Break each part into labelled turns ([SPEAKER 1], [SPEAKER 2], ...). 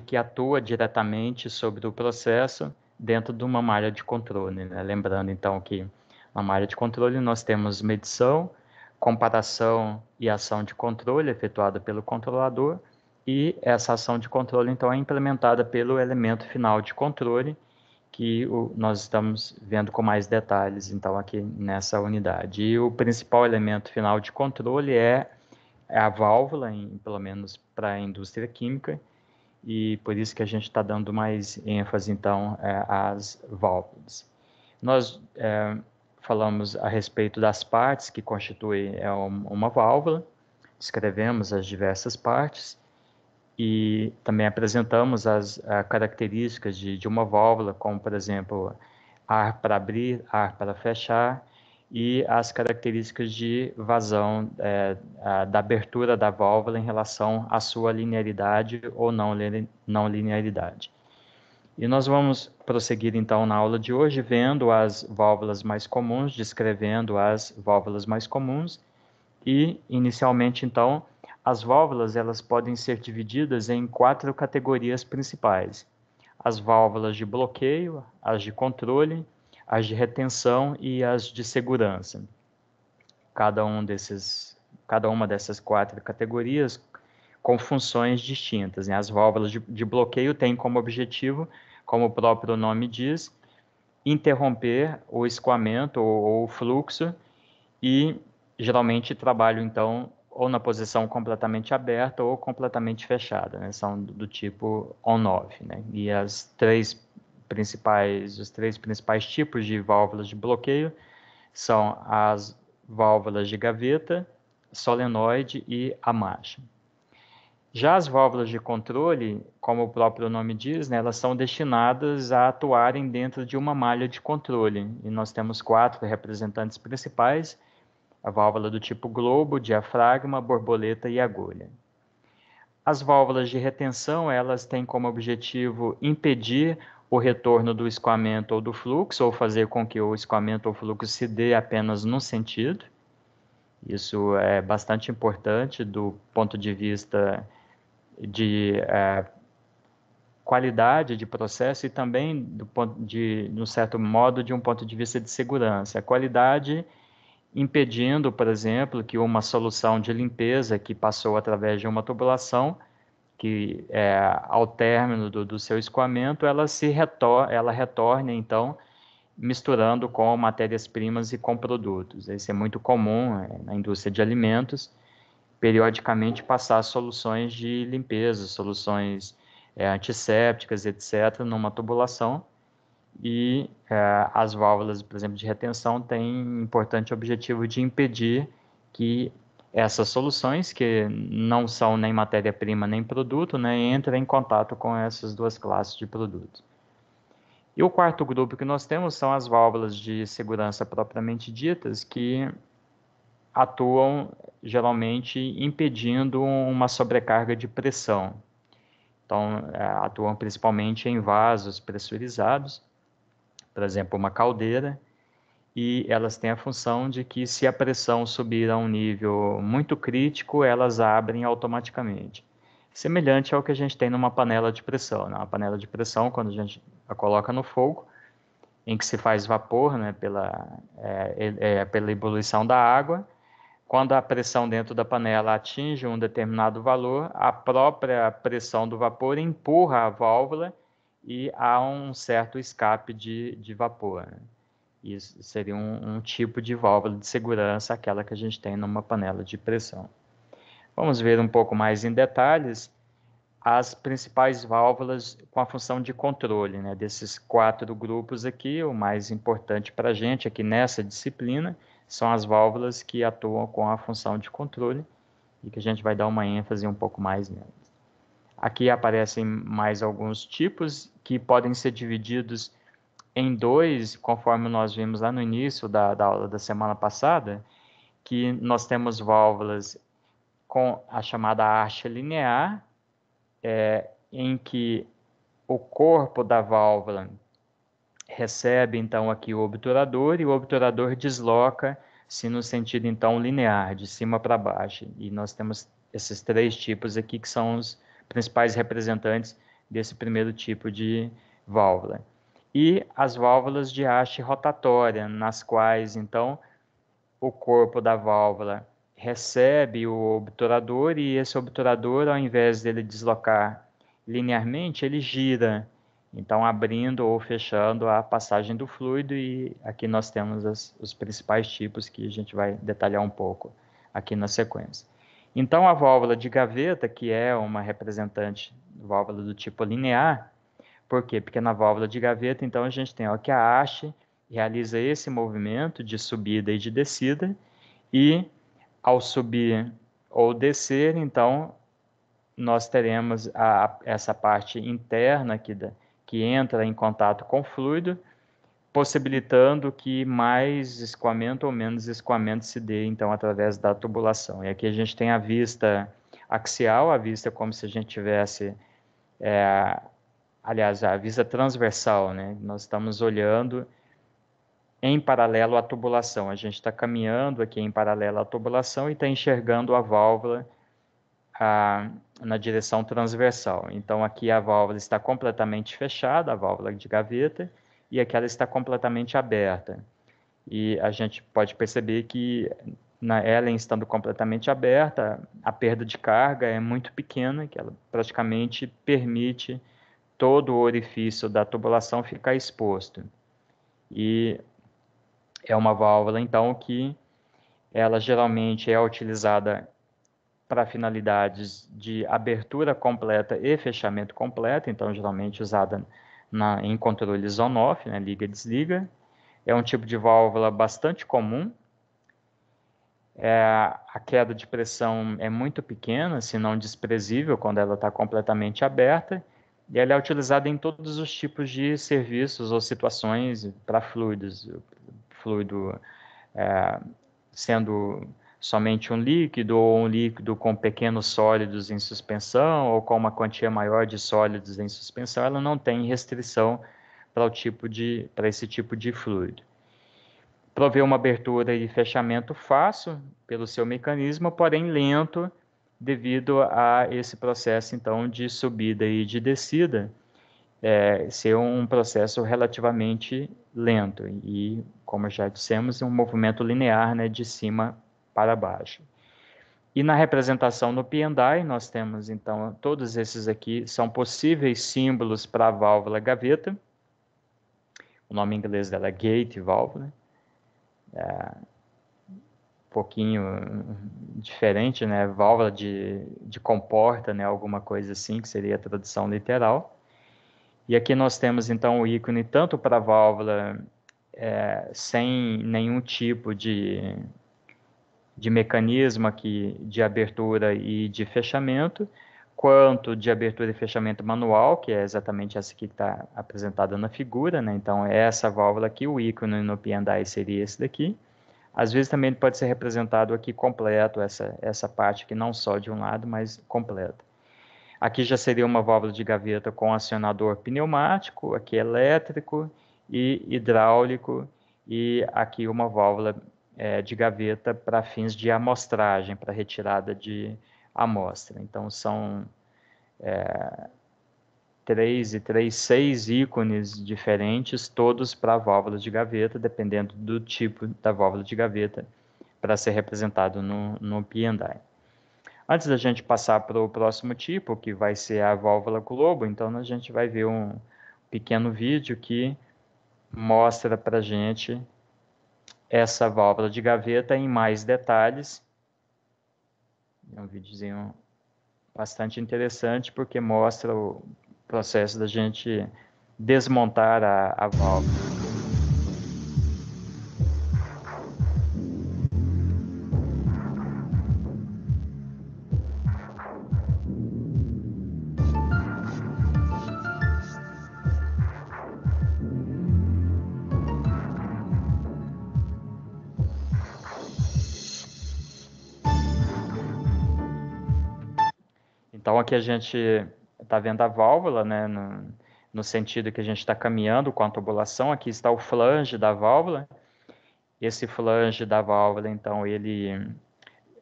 [SPEAKER 1] que atua diretamente sobre o processo dentro de uma malha de controle. Né? Lembrando, então, que na malha de controle nós temos medição, comparação e ação de controle efetuada pelo controlador, e essa ação de controle, então, é implementada pelo elemento final de controle, que o, nós estamos vendo com mais detalhes, então, aqui nessa unidade. E o principal elemento final de controle é, é a válvula, em, pelo menos para a indústria química, e por isso que a gente está dando mais ênfase, então, é, às válvulas. Nós é, falamos a respeito das partes que constituem é, uma válvula, descrevemos as diversas partes, e também apresentamos as características de, de uma válvula, como, por exemplo, ar para abrir, ar para fechar, e as características de vazão é, a, da abertura da válvula em relação à sua linearidade ou não, não linearidade. E nós vamos prosseguir então na aula de hoje vendo as válvulas mais comuns, descrevendo as válvulas mais comuns e inicialmente então as válvulas elas podem ser divididas em quatro categorias principais: as válvulas de bloqueio, as de controle, as de retenção e as de segurança. Cada um desses, cada uma dessas quatro categorias com funções distintas. Né? As válvulas de, de bloqueio têm como objetivo, como o próprio nome diz, interromper o escoamento ou, ou o fluxo e geralmente trabalham então ou na posição completamente aberta ou completamente fechada, né? São do tipo on-off, né? E as três principais, os três principais tipos de válvulas de bloqueio são as válvulas de gaveta, solenoide e a marcha. Já as válvulas de controle, como o próprio nome diz, né, elas são destinadas a atuarem dentro de uma malha de controle. E nós temos quatro representantes principais, a válvula do tipo globo, diafragma, borboleta e agulha. As válvulas de retenção, elas têm como objetivo impedir o retorno do escoamento ou do fluxo, ou fazer com que o escoamento ou fluxo se dê apenas num sentido. Isso é bastante importante do ponto de vista de é, qualidade de processo e também, do ponto de, no certo modo, de um ponto de vista de segurança. A qualidade impedindo, por exemplo, que uma solução de limpeza que passou através de uma tubulação, que é, ao término do, do, seu escoamento, ela se retor ela retorne, então, misturando com matérias-primas e com produtos. Isso é muito comum é, na indústria de alimentos, periodicamente passar soluções de limpeza, soluções é, antissépticas, etc., numa tubulação, e é, as válvulas, por exemplo, de retenção têm importante objetivo de impedir que essas soluções, que não são nem matéria-prima nem produto, né, entrem em contato com essas duas classes de produtos. E o quarto grupo que nós temos são as válvulas de segurança propriamente ditas, que atuam geralmente impedindo uma sobrecarga de pressão. Então, é, atuam principalmente em vasos pressurizados por exemplo, uma caldeira, e elas têm a função de que se a pressão subir a um nível muito crítico, elas abrem automaticamente. Semelhante ao que a gente tem numa panela de pressão. Né? Uma panela de pressão, quando a gente a coloca no fogo, em que se faz vapor né, pela, é, é, pela ebulição da água, quando a pressão dentro da panela atinge um determinado valor, a própria pressão do vapor empurra a válvula e há um certo escape de, de vapor. Né? Isso seria um, um, tipo de válvula de segurança, aquela que a gente tem numa panela de pressão. Vamos ver um pouco mais em detalhes as principais válvulas com a função de controle, né? Desses quatro grupos aqui, o mais importante para a gente aqui nessa disciplina são as válvulas que atuam com a função de controle e que a gente vai dar uma ênfase um pouco mais nelas. Aqui aparecem mais alguns tipos que podem ser divididos em dois, conforme nós vimos lá no início da, da aula da semana passada, que nós temos válvulas com a chamada arte linear, é, em que o corpo da válvula recebe então aqui o obturador e o obturador desloca-se no sentido então linear, de cima para baixo. E nós temos esses três tipos aqui que são os principais representantes desse primeiro tipo de válvula. E as válvulas de haste rotatória, nas quais, então, o corpo da válvula recebe o obturador e esse obturador, ao invés dele deslocar linearmente, ele gira, então abrindo ou fechando a passagem do fluido e aqui nós temos as, os principais tipos que a gente vai detalhar um pouco aqui na sequência. Então a válvula de gaveta, que é uma representante válvula do tipo linear, por quê? Porque na válvula de gaveta, então a gente tem ó, que a haste realiza esse movimento de subida e de descida e ao subir ou descer, então, nós teremos a, essa parte interna aqui da, que entra em contato com o fluido, possibilitando que mais escoamento ou menos escoamento se dê, então, através da tubulação. E aqui a gente tem a vista axial, a vista como se a gente tivesse, é, aliás, a vista transversal, né? Nós estamos olhando em paralelo à tubulação. A gente está caminhando aqui em paralelo à tubulação e está enxergando a válvula a, na direção transversal. Então, aqui a válvula está completamente fechada, a válvula de gaveta, e aqui ela está completamente aberta. E a gente pode perceber que na, ela estando completamente aberta, a perda de carga é muito pequena, que ela praticamente permite todo o orifício da tubulação ficar exposto. E é uma válvula, então, que ela geralmente é utilizada para finalidades de abertura completa e fechamento completo, então, geralmente usada na, em controles on-off, né, liga-desliga. É um tipo de válvula bastante comum. É, a queda de pressão é muito pequena, se não desprezível, quando ela está completamente aberta, e ela é utilizada em todos os tipos de serviços ou situações para fluidos, fluido é, sendo somente um líquido ou um líquido com pequenos sólidos em suspensão ou com uma quantia maior de sólidos em suspensão, ela não tem restrição para tipo esse tipo de fluido. Provê uma abertura e fechamento fácil pelo seu mecanismo, porém lento devido a esse processo então de subida e de descida é, ser um processo relativamente lento e, como já dissemos, um movimento linear né, de cima para baixo. E na representação no P&I, nós temos, então, todos esses aqui são possíveis símbolos para a válvula gaveta. O nome em inglês dela é gate valve, né? É pouquinho diferente, né? Válvula de, de comporta, né? Alguma coisa assim, que seria a tradução literal. E aqui nós temos então o ícone tanto para a válvula é, sem nenhum tipo de, de mecanismo aqui de abertura e de fechamento, quanto de abertura e fechamento manual, que é exatamente essa que está apresentada na figura, né? Então, é essa válvula aqui, o ícone no P&I seria esse daqui. Às vezes também pode ser representado aqui completo, essa, essa parte aqui, não só de um lado, mas completa. Aqui já seria uma válvula de gaveta com acionador pneumático, aqui elétrico e hidráulico, e aqui uma válvula é, de gaveta para fins de amostragem, para retirada de amostra. Então, são é, três e três, seis ícones diferentes, todos para válvulas de gaveta, dependendo do tipo da válvula de gaveta, para ser representado no, no P&I. Antes da gente passar para o próximo tipo, que vai ser a válvula globo, então a gente vai ver um pequeno vídeo que mostra para gente essa válvula de gaveta em mais detalhes. É um videozinho bastante interessante porque mostra o processo da gente desmontar a, a válvula. Então aqui a gente está vendo a válvula, né, no, no sentido que a gente está caminhando com a tubulação. Aqui está o flange da válvula. Esse flange da válvula, então, ele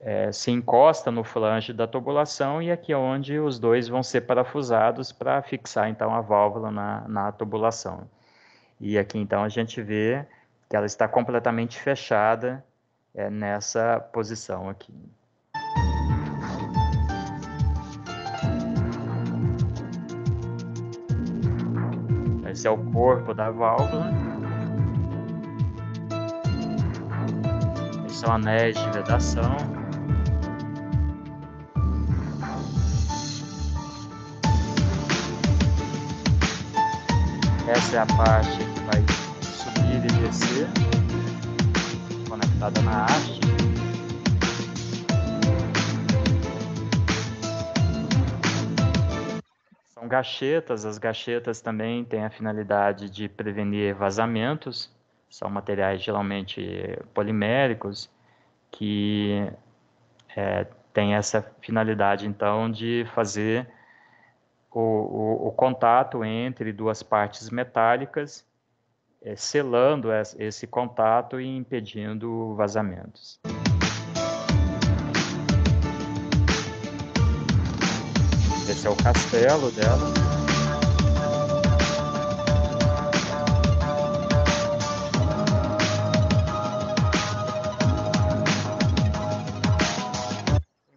[SPEAKER 1] é, se encosta no flange da tubulação e aqui é onde os dois vão ser parafusados para fixar então a válvula na, na tubulação. E aqui então a gente vê que ela está completamente fechada é, nessa posição aqui. Esse é o corpo da válvula. Esses são anéis de vedação. Essa é a parte que vai subir e descer, conectada na haste. Gachetas, as gachetas também têm a finalidade de prevenir vazamentos, são materiais geralmente poliméricos que é, têm essa finalidade então de fazer o, o, o contato entre duas partes metálicas, é, selando esse contato e impedindo vazamentos. Esse é o castelo dela.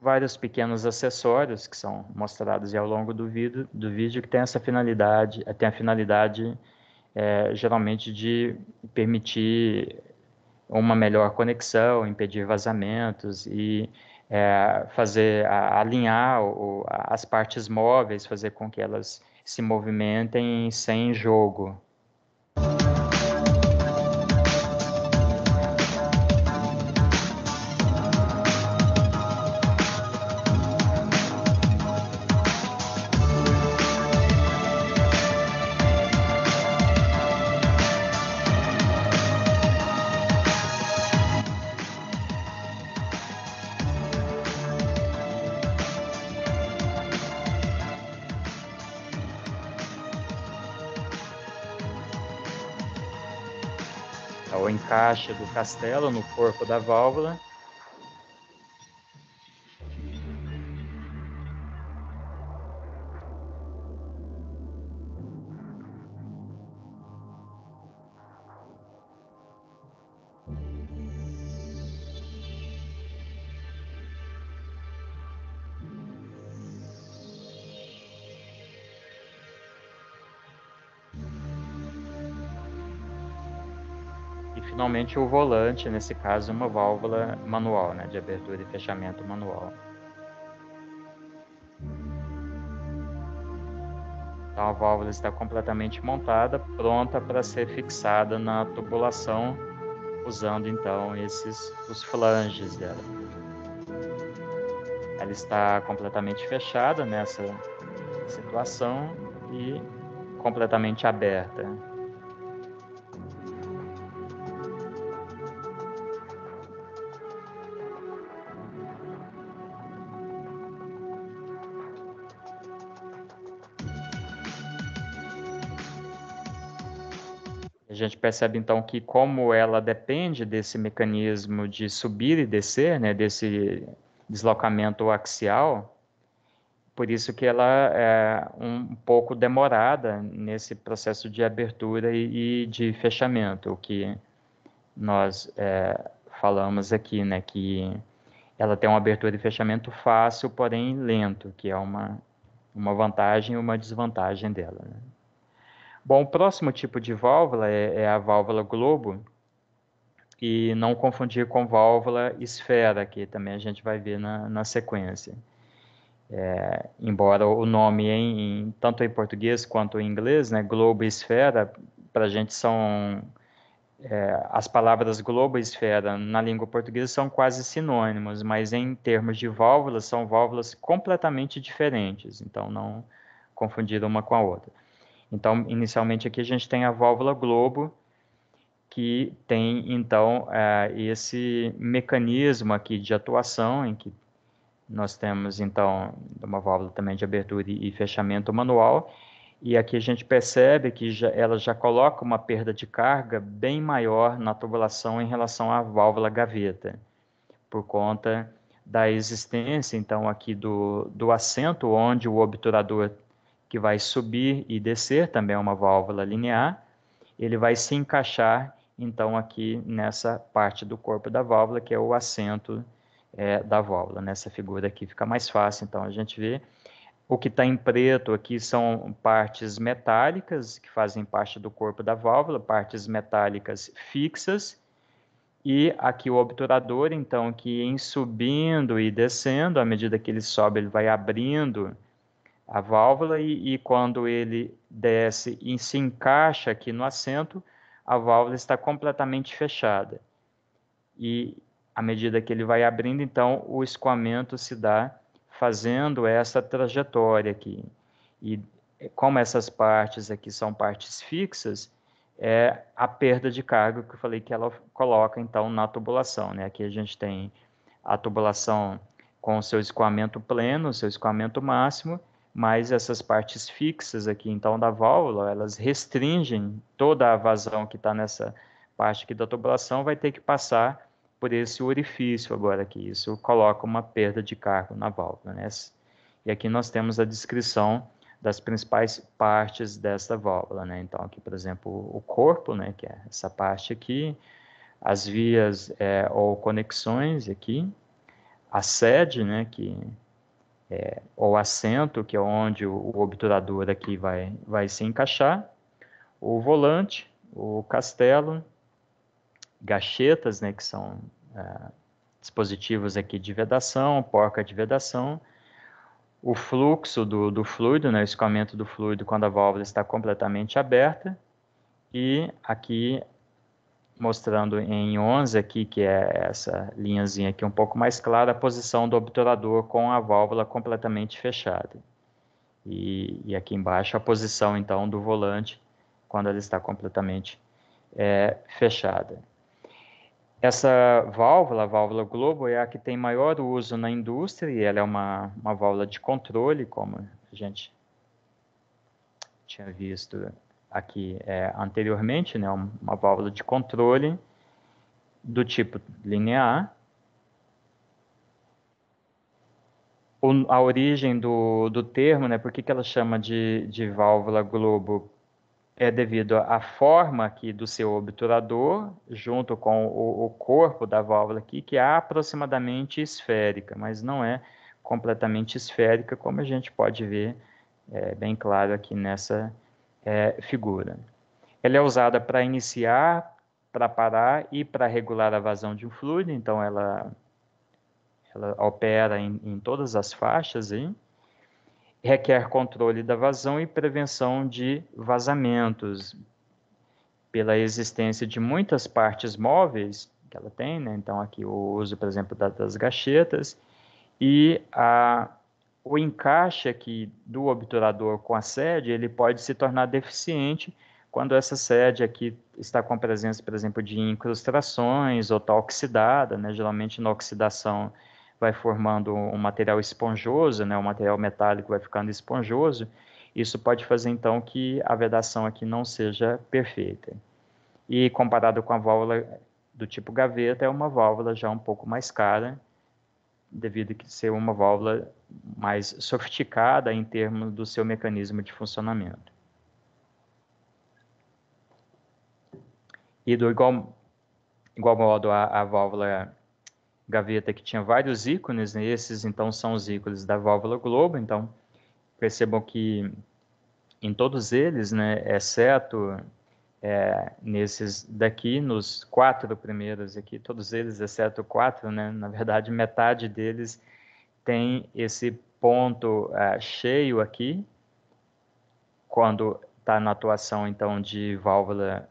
[SPEAKER 1] vários pequenos acessórios que são mostrados ao longo do vídeo, do vídeo que tem essa finalidade, tem a finalidade é, geralmente de permitir uma melhor conexão, impedir vazamentos e é, fazer a, alinhar o, as partes móveis, fazer com que elas se movimentem sem jogo. O encaixe do castelo no corpo da válvula. Finalmente o volante, nesse caso uma válvula manual, né, de abertura e fechamento manual. Então a válvula está completamente montada, pronta para ser fixada na tubulação, usando então esses os flanges dela. Ela está completamente fechada nessa situação e completamente aberta. Gente percebe então que como ela depende desse mecanismo de subir e descer, né, desse deslocamento axial, por isso que ela é um pouco demorada nesse processo de abertura e, de fechamento, o que nós é, falamos aqui, né, que ela tem uma abertura e fechamento fácil, porém lento, que é uma, uma vantagem e uma desvantagem dela. Né? Bom, o próximo tipo de válvula é, é a válvula globo, e não confundir com válvula esfera, que também a gente vai ver na, na sequência. É, embora o nome em, em, tanto em português quanto em inglês, né, globo e esfera, para a gente são é, as palavras globo e esfera na língua portuguesa são quase sinônimos, mas em termos de válvulas são válvulas completamente diferentes, então não confundir uma com a outra. Então, inicialmente aqui a gente tem a válvula globo, que tem então é, esse mecanismo aqui de atuação, em que nós temos então uma válvula também de abertura e fechamento manual, e aqui a gente percebe que já, ela já coloca uma perda de carga bem maior na tubulação em relação à válvula gaveta, por conta da existência, então, aqui do, do assento, onde o obturador que vai subir e descer, também é uma válvula linear, ele vai se encaixar, então, aqui nessa parte do corpo da válvula, que é o assento é, da válvula. Nessa figura aqui fica mais fácil, então, a gente vê. O que está em preto aqui são partes metálicas, que fazem parte do corpo da válvula, partes metálicas fixas, e aqui o obturador, então, que em subindo e descendo, à medida que ele sobe, ele vai abrindo a válvula e, e quando ele desce e se encaixa aqui no assento, a válvula está completamente fechada. E à medida que ele vai abrindo, então, o escoamento se dá fazendo essa trajetória aqui. E como essas partes aqui são partes fixas, é a perda de carga que eu falei que ela coloca então na tubulação, né? Aqui a gente tem a tubulação com o seu escoamento pleno, seu escoamento máximo, mas essas partes fixas aqui então da válvula, elas restringem toda a vazão que está nessa parte aqui da tubulação, vai ter que passar por esse orifício agora aqui. Isso coloca uma perda de carga na válvula, né? E aqui nós temos a descrição das principais partes dessa válvula, né? Então, aqui, por exemplo, o corpo, né, que é essa parte aqui, as vias é, ou conexões aqui, a sede, né, que é, ou assento, que é onde o, obturador aqui vai, vai se encaixar, o volante, o castelo, gachetas, né, que são é, dispositivos aqui de vedação, porca de vedação, o fluxo do, do fluido, né, o escoamento do fluido quando a válvula está completamente aberta, e aqui mostrando em 11 aqui, que é essa linhazinha aqui um pouco mais clara, a posição do obturador com a válvula completamente fechada. E, e aqui embaixo a posição, então, do volante quando ela está completamente é, fechada. Essa válvula, a válvula Globo, é a que tem maior uso na indústria e ela é uma, uma válvula de controle, como a gente tinha visto aqui é, anteriormente, né, uma válvula de controle do tipo linear. O, a origem do, do termo, né, por que, que ela chama de, de válvula globo? é devido à forma aqui do seu obturador, junto com o, o, corpo da válvula aqui, que é aproximadamente esférica, mas não é completamente esférica, como a gente pode ver é, bem claro aqui nessa é, figura. Ela é usada para iniciar, para parar e para regular a vazão de um fluido, então ela, ela opera em, em todas as faixas aí requer controle da vazão e prevenção de vazamentos, pela existência de muitas partes móveis que ela tem, né? então aqui o uso, por exemplo, das gachetas, e a, o encaixe aqui do obturador com a sede, ele pode se tornar deficiente quando essa sede aqui está com a presença, por exemplo, de incrustações ou está oxidada, né? geralmente na oxidação vai formando um material esponjoso, né, o material metálico vai ficando esponjoso, isso pode fazer então que a vedação aqui não seja perfeita. E comparado com a válvula do tipo gaveta, é uma válvula já um pouco mais cara, devido a ser uma válvula mais sofisticada em termos do seu mecanismo de funcionamento. E do igual, igual modo, a, a válvula gaveta que tinha vários ícones, né? esses então são os ícones da válvula globo, então percebam que em todos eles, né, exceto é, nesses daqui, nos quatro primeiros aqui, todos eles, exceto quatro, né, na verdade metade deles tem esse ponto é, cheio aqui, quando está na atuação então de válvula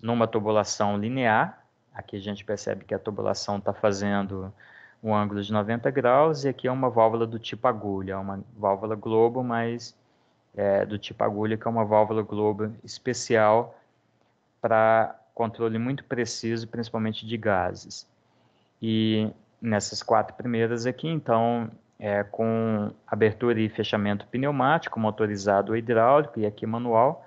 [SPEAKER 1] numa tubulação linear, Aqui a gente percebe que a tubulação está fazendo um ângulo de 90 graus e aqui é uma válvula do tipo agulha, uma válvula globo, mas é, do tipo agulha, que é uma válvula globo especial para controle muito preciso, principalmente de gases. E nessas quatro primeiras aqui, então, é, com abertura e fechamento pneumático, motorizado ou hidráulico, e aqui manual.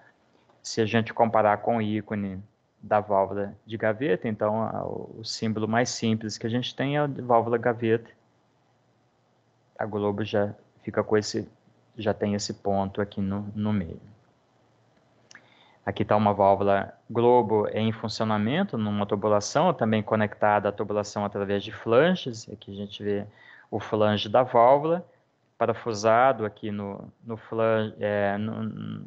[SPEAKER 1] Se a gente comparar com o ícone da válvula de gaveta, então o símbolo mais simples que a gente tem é a válvula gaveta, a globo já fica com esse, já tem esse ponto aqui no, no meio. Aqui está uma válvula globo em funcionamento, numa tubulação, também conectada à tubulação através de flanges. Aqui a gente vê o flange da válvula, parafusado aqui no, no flange, é, no,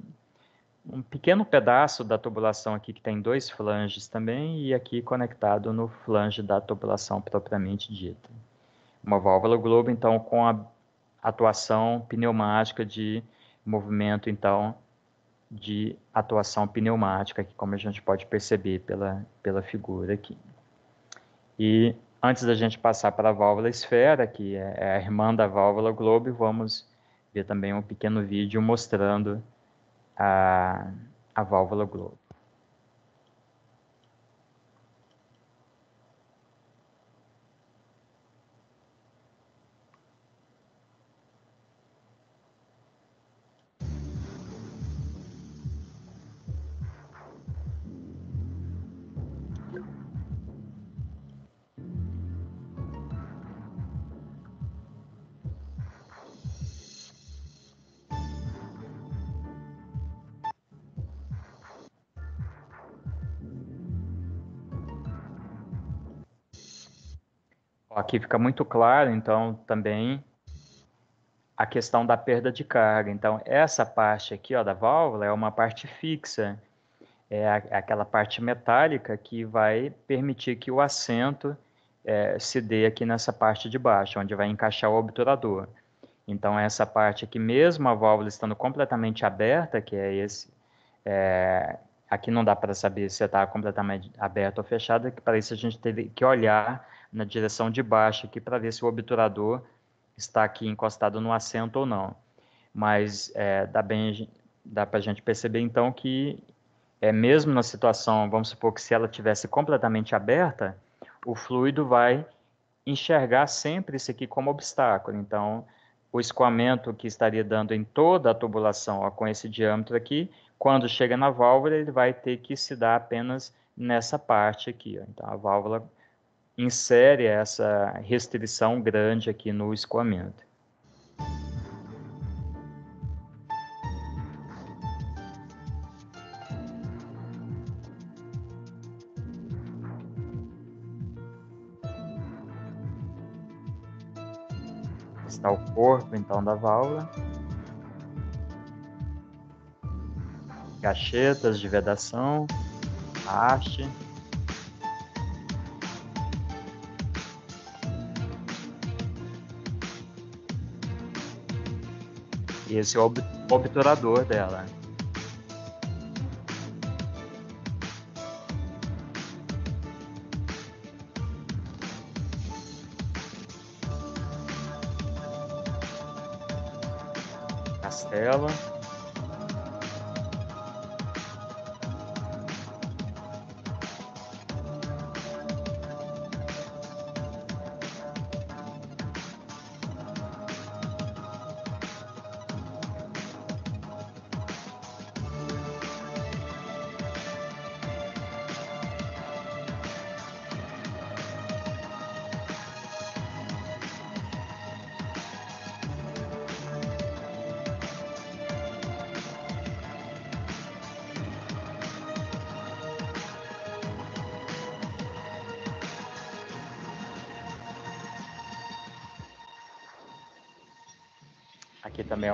[SPEAKER 1] um pequeno pedaço da tubulação aqui que tem dois flanges também, e aqui conectado no flange da tubulação propriamente dita. Uma válvula globo, então, com a atuação pneumática de movimento, então, de atuação pneumática, que como a gente pode perceber pela, pela figura aqui. E antes da gente passar para a válvula esfera, que é, é a irmã da válvula globo, vamos ver também um pequeno vídeo mostrando a, a válvula globo. Aqui fica muito claro, então, também a questão da perda de carga. Então, essa parte aqui ó, da válvula é uma parte fixa, é, é aquela parte metálica que vai permitir que o assento é, se dê aqui nessa parte de baixo, onde vai encaixar o obturador. Então, essa parte aqui, mesmo a válvula estando completamente aberta, que é esse, é, aqui não dá para saber se está completamente aberta ou fechada, que para isso a gente teve que olhar na direção de baixo aqui para ver se o obturador está aqui encostado no assento ou não. Mas é, dá, bem, dá para a gente perceber então que é mesmo na situação, vamos supor que se ela tivesse completamente aberta, o fluido vai enxergar sempre isso aqui como obstáculo. Então, o escoamento que estaria dando em toda a tubulação ó, com esse diâmetro aqui, quando chega na válvula, ele vai ter que se dar apenas nessa parte aqui. Ó. Então, a válvula insere essa restrição grande aqui no escoamento. Está o corpo então da válvula. Gachetas de vedação, haste. Esse é o obturador dela. Castela.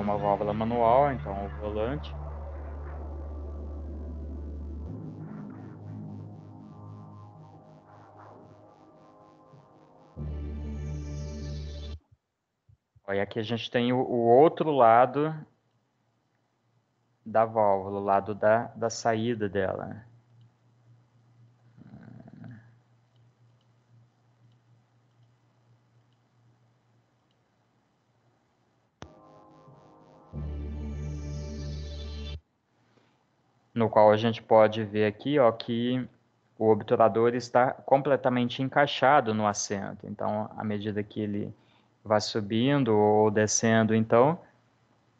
[SPEAKER 1] Uma válvula manual, então o volante. Olha, aqui a gente tem o, o outro lado da válvula, o lado da, da saída dela. No qual a gente pode ver aqui ó, que o obturador está completamente encaixado no assento. Então, à medida que ele vai subindo ou descendo, então,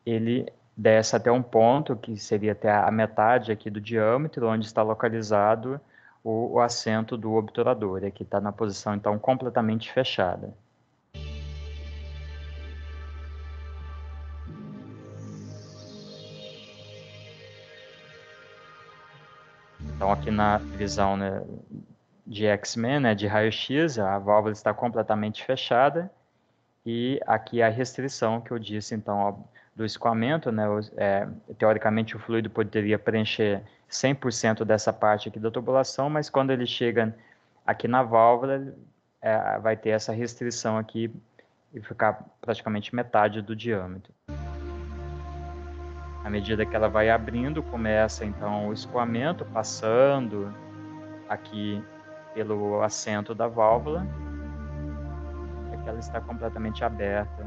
[SPEAKER 1] ele desce até um ponto, que seria até a metade aqui do diâmetro, onde está localizado o, o assento do obturador. Aqui está na posição, então, completamente fechada. Então, aqui na visão né, de X-Men, né, de raio-x, a válvula está completamente fechada e aqui a restrição que eu disse, então, do escoamento, né, é, teoricamente o fluido poderia preencher 100% dessa parte aqui da tubulação, mas quando ele chega aqui na válvula, é, vai ter essa restrição aqui e ficar praticamente metade do diâmetro. À medida que ela vai abrindo, começa então o escoamento, passando aqui pelo assento da válvula, é que ela está completamente aberta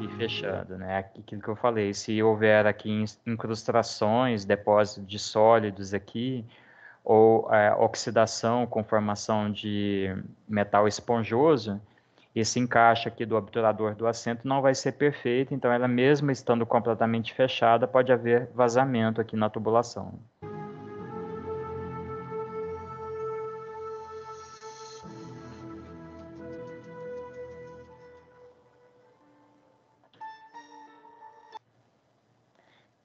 [SPEAKER 1] e fechando, né? Aquilo que eu falei, se houver aqui incrustações, depósitos de sólidos aqui, ou é, oxidação com formação de metal esponjoso, esse encaixe aqui do obturador do assento não vai ser perfeito, então ela mesmo estando completamente fechada, pode haver vazamento aqui na tubulação.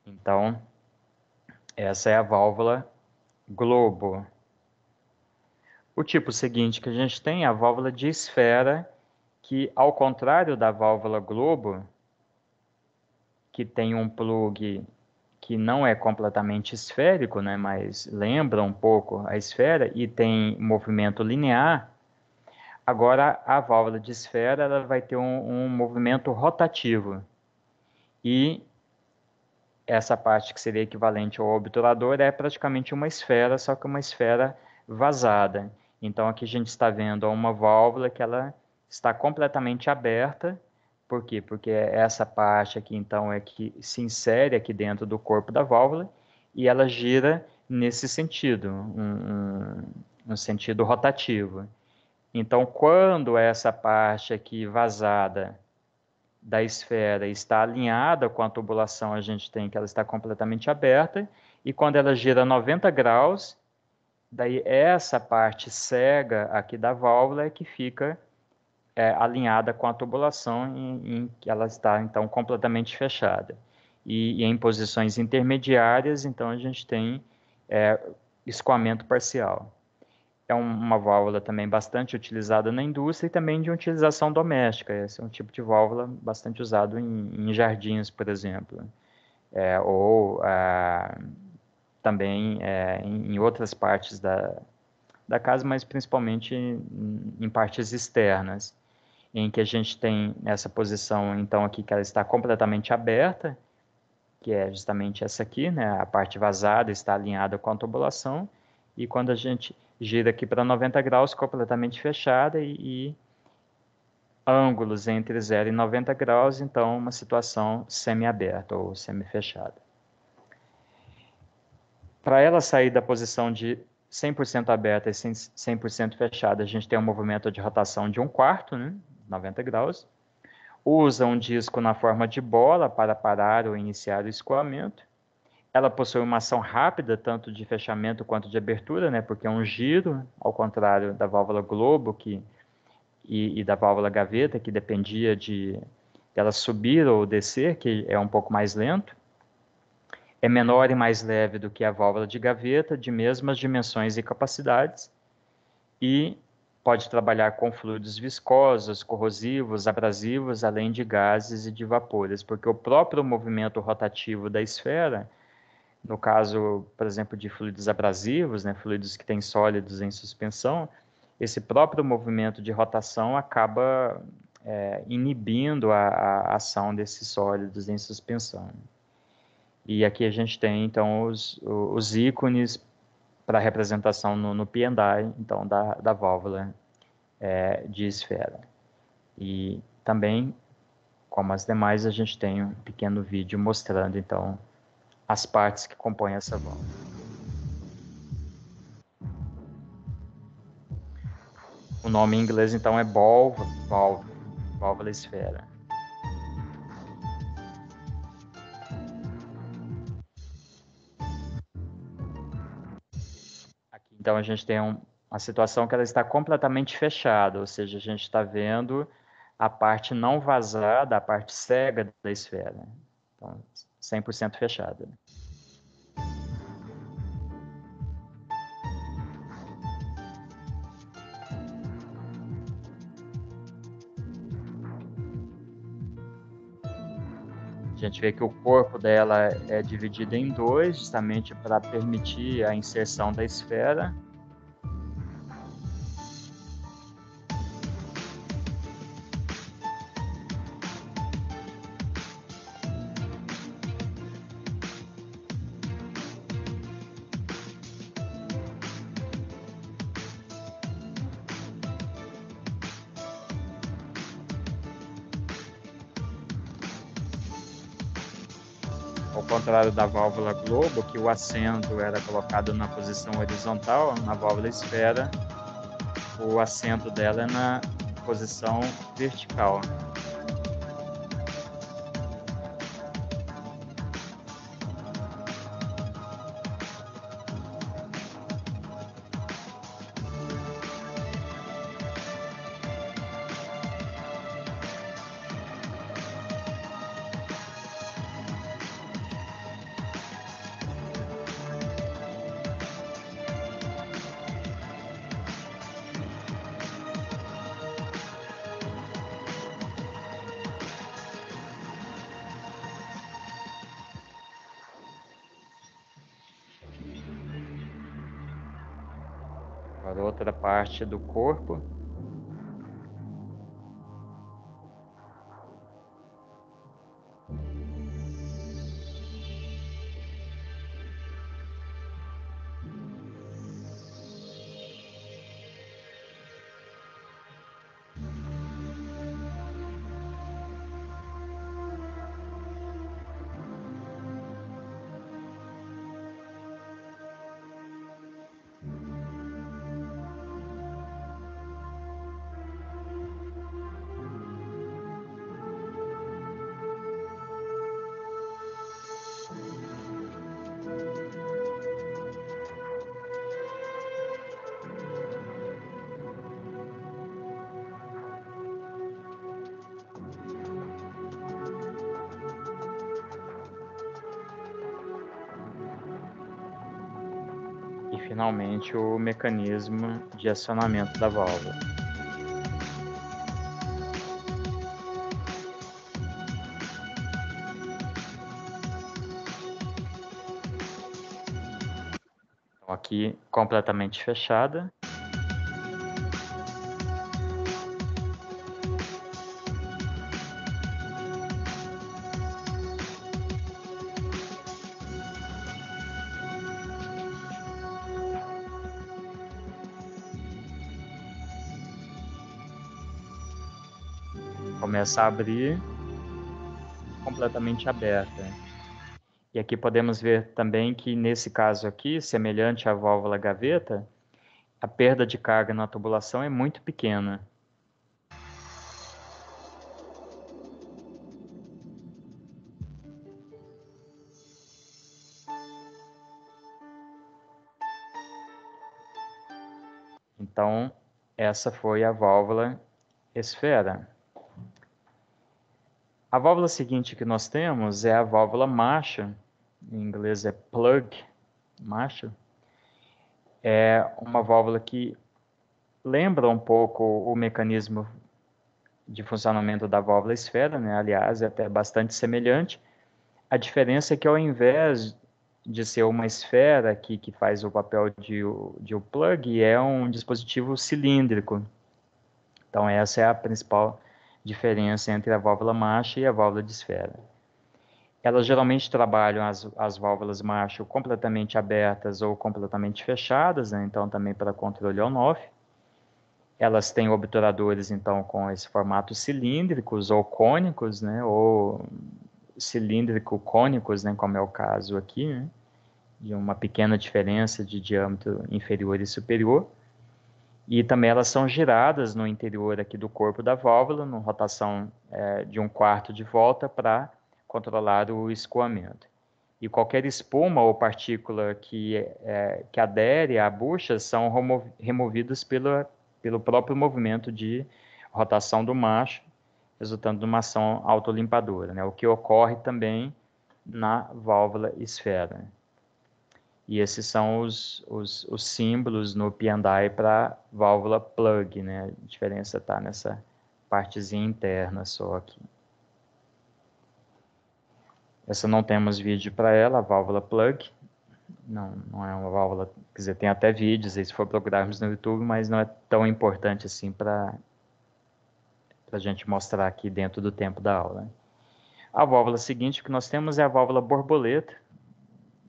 [SPEAKER 1] Então, essa é a válvula globo. O tipo seguinte que a gente tem é a válvula de esfera, que ao contrário da válvula globo, que tem um plug que não é completamente esférico, né, mas lembra um pouco a esfera e tem movimento linear, agora a válvula de esfera ela vai ter um, um movimento rotativo. E essa parte que seria equivalente ao obturador é praticamente uma esfera, só que uma esfera vazada. Então aqui a gente está vendo uma válvula que ela está completamente aberta. Por quê? Porque essa parte aqui então é que se insere aqui dentro do corpo da válvula e ela gira nesse sentido, um, um, um sentido rotativo. Então quando essa parte aqui vazada da esfera está alinhada com a tubulação, a gente tem que ela está completamente aberta, e quando ela gira 90 graus, daí essa parte cega aqui da válvula é que fica é, alinhada com a tubulação, em, que ela está então completamente fechada. E, e, em posições intermediárias, então a gente tem é, escoamento parcial é uma válvula também bastante utilizada na indústria e também de utilização doméstica. Esse é um tipo de válvula bastante usado em, em jardins, por exemplo, é, ou é, também é, em, em, outras partes da, da casa, mas principalmente em, em, partes externas, em que a gente tem essa posição, então, aqui que ela está completamente aberta, que é justamente essa aqui, né? A parte vazada está alinhada com a tubulação, e quando a gente gira aqui para 90 graus, completamente fechada e, e ângulos entre 0 e 90 graus, então uma situação semi-aberta ou semi-fechada. Para ela sair da posição de 100% aberta e 100% fechada, a gente tem um movimento de rotação de um quarto, né, 90 graus. Usa um disco na forma de bola para parar ou iniciar o escoamento. Ela possui uma ação rápida, tanto de fechamento quanto de abertura, né, porque é um giro, ao contrário da válvula globo que, e, e da válvula gaveta, que dependia de ela subir ou descer, que é um pouco mais lento. É menor e mais leve do que a válvula de gaveta, de mesmas dimensões e capacidades, e pode trabalhar com fluidos viscosos, corrosivos, abrasivos, além de gases e de vapores, porque o próprio movimento rotativo da esfera no caso, por exemplo, de fluidos abrasivos, né, fluidos que têm sólidos em suspensão, esse próprio movimento de rotação acaba é, inibindo a, a, ação desses sólidos em suspensão. E aqui a gente tem, então, os, os ícones para representação no, no P&I, então, da, da válvula é, de esfera. E também, como as demais, a gente tem um pequeno vídeo mostrando, então, as partes que compõem essa válvula. O nome em inglês então é valve, valve, válvula esfera. Então a gente tem um, uma situação que ela está completamente fechada, ou seja, a gente está vendo a parte não vazada, a parte cega da esfera. Então, 100% fechada. Gente vê que o corpo dela é dividido em dois, justamente para permitir a inserção da esfera. Da válvula globo, que o assento era colocado na posição horizontal, na válvula esfera, o assento dela é na posição vertical. Parte do corpo. Finalmente o mecanismo de acionamento da válvula. Então, aqui completamente fechada. Começa a abrir completamente aberta. E aqui podemos ver também que nesse caso aqui, semelhante à válvula gaveta, a perda de carga na tubulação é muito pequena. Então, essa foi a válvula esfera. A válvula seguinte que nós temos é a válvula Marshall, em inglês é plug Marshall. É uma válvula que lembra um pouco o mecanismo de funcionamento da válvula esfera, né? aliás, é até bastante semelhante. A diferença é que ao invés de ser uma esfera que, que faz o papel de, de um plug, é um dispositivo cilíndrico. Então essa é a principal diferença entre a válvula Marshall e a válvula de esfera. Elas geralmente trabalham as, as válvulas Marshall completamente abertas ou completamente fechadas, né? então também para controle on-off. Elas têm obturadores, então, com esse formato cilíndricos ou cônicos, né? ou cilíndrico-cônicos, né? como é o caso aqui, né? de uma pequena diferença de diâmetro inferior e superior e também elas são giradas no interior aqui do corpo da válvula, numa rotação é, de um quarto de volta para controlar o escoamento. E qualquer espuma ou partícula que, é, que adere à bucha são removidas pelo, pelo próprio movimento de rotação do macho, resultando de uma ação autolimpadora, né? o que ocorre também na válvula esfera. E esses são os, os, os símbolos no P&I para válvula plug, né? A diferença está nessa partezinha interna só aqui. Essa não temos vídeo para ela, a válvula plug. Não, não é uma válvula, quer dizer, tem até vídeos aí se for procurarmos no YouTube, mas não é tão importante assim para a gente mostrar aqui dentro do tempo da aula. Né? A válvula seguinte que nós temos é a válvula borboleta,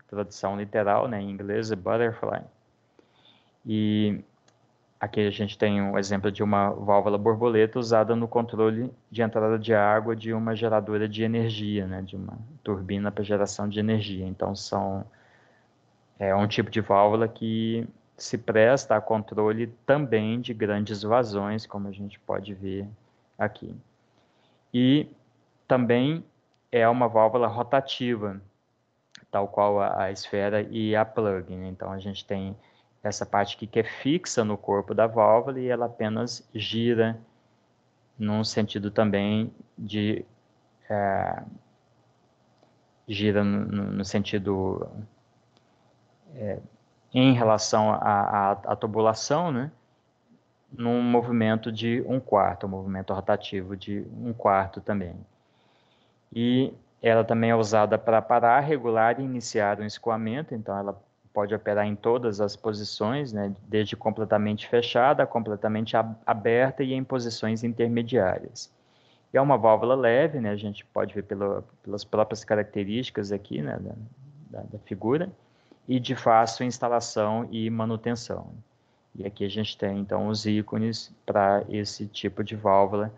[SPEAKER 1] tradução literal, né, em inglês é butterfly. E aqui a gente tem um exemplo de uma válvula borboleta usada no controle de entrada de água de uma geradora de energia, né, de uma turbina para geração de energia. Então são é um tipo de válvula que se presta a controle também de grandes vazões, como a gente pode ver aqui. E também é uma válvula rotativa, tal qual a, a esfera e a plug. Né? Então a gente tem essa parte aqui que é fixa no corpo da válvula e ela apenas gira num sentido também de é, gira no, no sentido é, em relação à tubulação, né? num movimento de um quarto, um movimento rotativo de um quarto também. E ela também é usada para parar, regular e iniciar um escoamento, então ela pode operar em todas as posições, né, desde completamente fechada, completamente aberta e em posições intermediárias. E é uma válvula leve, né, a gente pode ver pelo, pelas próprias características aqui né, da, da, figura, e de fácil instalação e manutenção. E aqui a gente tem então os ícones para esse tipo de válvula,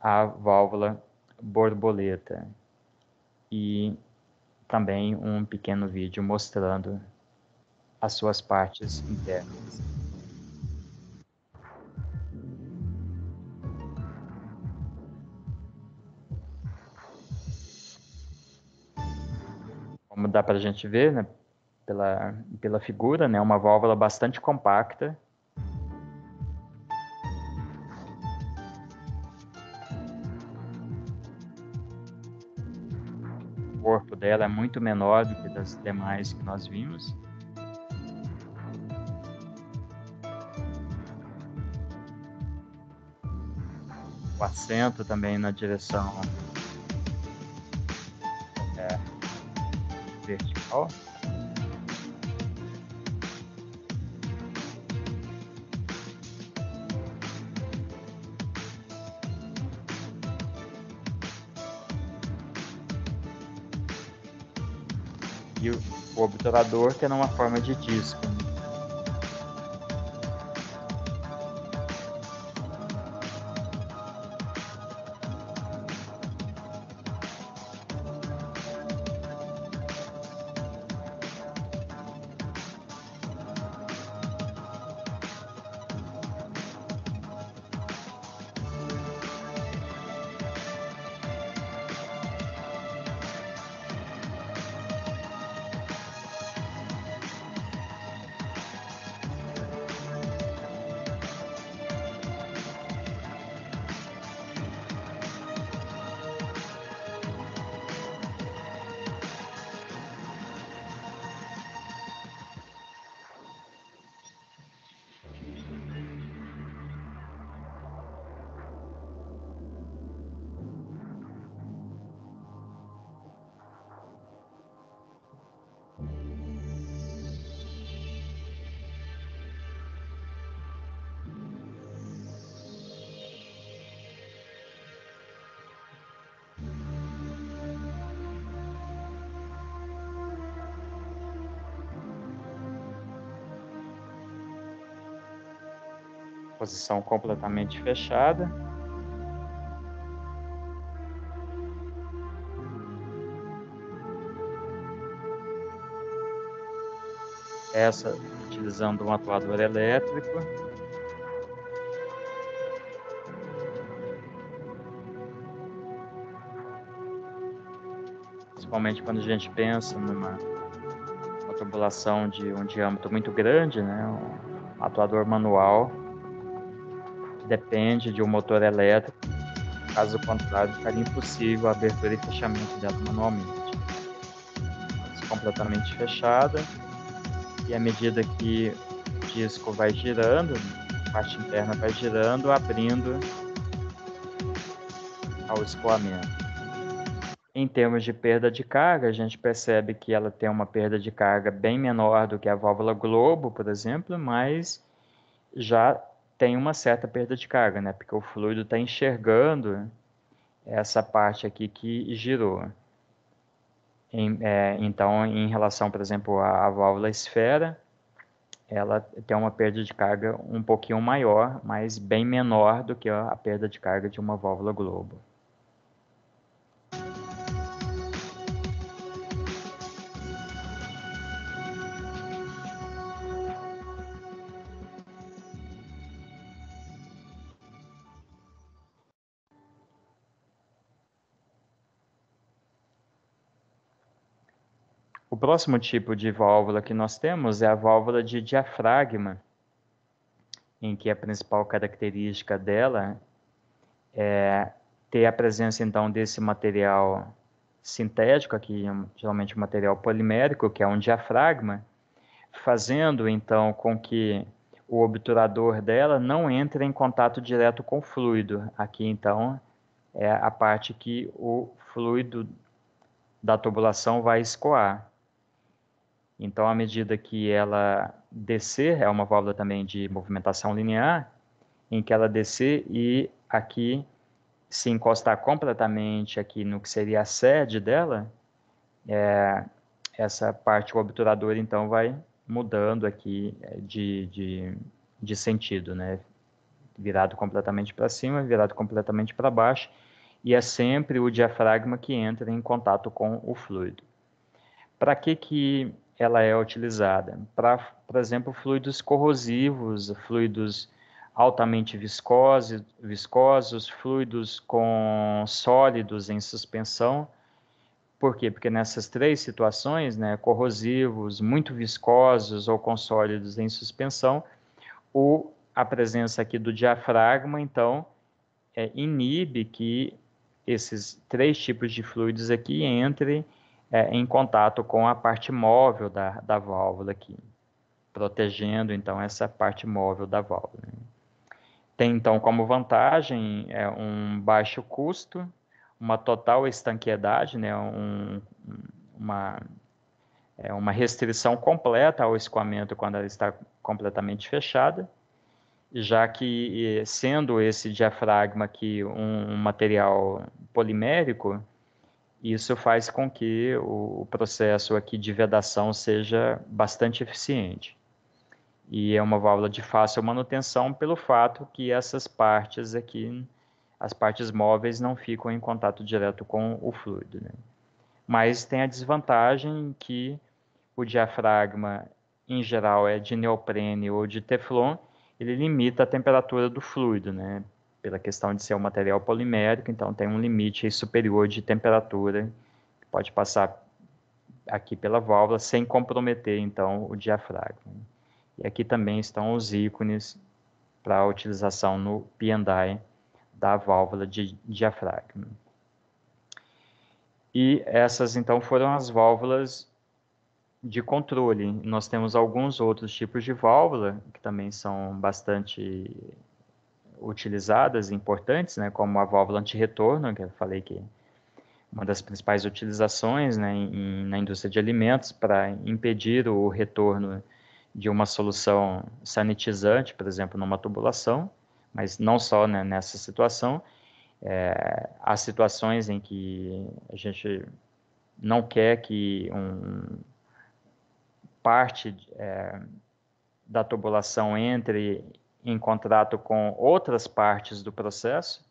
[SPEAKER 1] a válvula borboleta. E também um pequeno vídeo mostrando as suas partes internas. Como dá para a gente ver, né, pela, pela figura, né, uma válvula bastante compacta, dela é muito menor do que das demais que nós vimos. O assento também na direção é, vertical. O, obturador é numa forma de disco. Posição completamente fechada. Essa utilizando um atuador elétrico. Principalmente quando a gente pensa numa uma tubulação de um diâmetro muito grande, né? um atuador manual depende de um motor elétrico, caso contrário, ficaria impossível a abertura e fechamento dela manualmente. completamente fechada, e à medida que o disco vai girando, a parte interna vai girando, abrindo ao escoamento. em termos de perda de carga, a gente percebe que ela tem uma perda de carga bem menor do que a válvula globo, por exemplo, mas já tem uma certa perda de carga, né? Porque o fluido está enxergando essa parte aqui que girou. Em, é, então, em relação, por exemplo, à, à válvula esfera, ela tem uma perda de carga um pouquinho maior, mas bem menor do que a perda de carga de uma válvula globo. Próximo tipo de válvula que nós temos é a válvula de diafragma, em que a principal característica dela é ter a presença então desse material sintético, aqui geralmente um material polimérico, que é um diafragma, fazendo então com que o obturador dela não entre em contato direto com o fluido. Aqui então é a parte que o fluido da tubulação vai escoar. Então, à medida que ela descer, é uma válvula também de movimentação linear, em que ela descer e aqui se encostar completamente aqui no que seria a sede dela, é, essa parte o obturador então vai mudando aqui é, de, de, de sentido, né? Virado completamente para cima, virado completamente para baixo, e é sempre o diafragma que entra em contato com o fluido. Para que que ela é utilizada para, por exemplo, fluidos corrosivos, fluidos altamente viscosos, viscosos, fluidos com sólidos em suspensão. Por quê? Porque nessas três situações, né, corrosivos, muito viscosos ou com sólidos em suspensão, o, a presença aqui do diafragma, então, é, inibe que esses três tipos de fluidos aqui entrem é, em contato com a parte móvel da, da válvula aqui, protegendo então essa parte móvel da válvula. Tem então como vantagem é, um baixo custo, uma total estanqueidade, né, um, uma, é, uma restrição completa ao escoamento quando ela está completamente fechada, já que sendo esse diafragma aqui um, um material polimérico, isso faz com que o processo aqui de vedação seja bastante eficiente. E é uma válvula de fácil manutenção pelo fato que essas partes aqui, as partes móveis, não ficam em contato direto com o fluido. Né? Mas tem a desvantagem que o diafragma, em geral, é de neoprene ou de teflon, ele limita a temperatura do fluido, né? Pela questão de ser um material polimérico, então tem um limite superior de temperatura que pode passar aqui pela válvula sem comprometer então o diafragma. E aqui também estão os ícones para a utilização no P&I da válvula de diafragma. E essas então foram as válvulas de controle. Nós temos alguns outros tipos de válvula que também são bastante utilizadas, importantes, né, como a válvula anti-retorno, que eu falei que uma das principais utilizações né, em, na indústria de alimentos para impedir o retorno de uma solução sanitizante, por exemplo, numa tubulação, mas não só né, nessa situação. É, há situações em que a gente não quer que um, parte é, da tubulação entre em contrato com outras partes do processo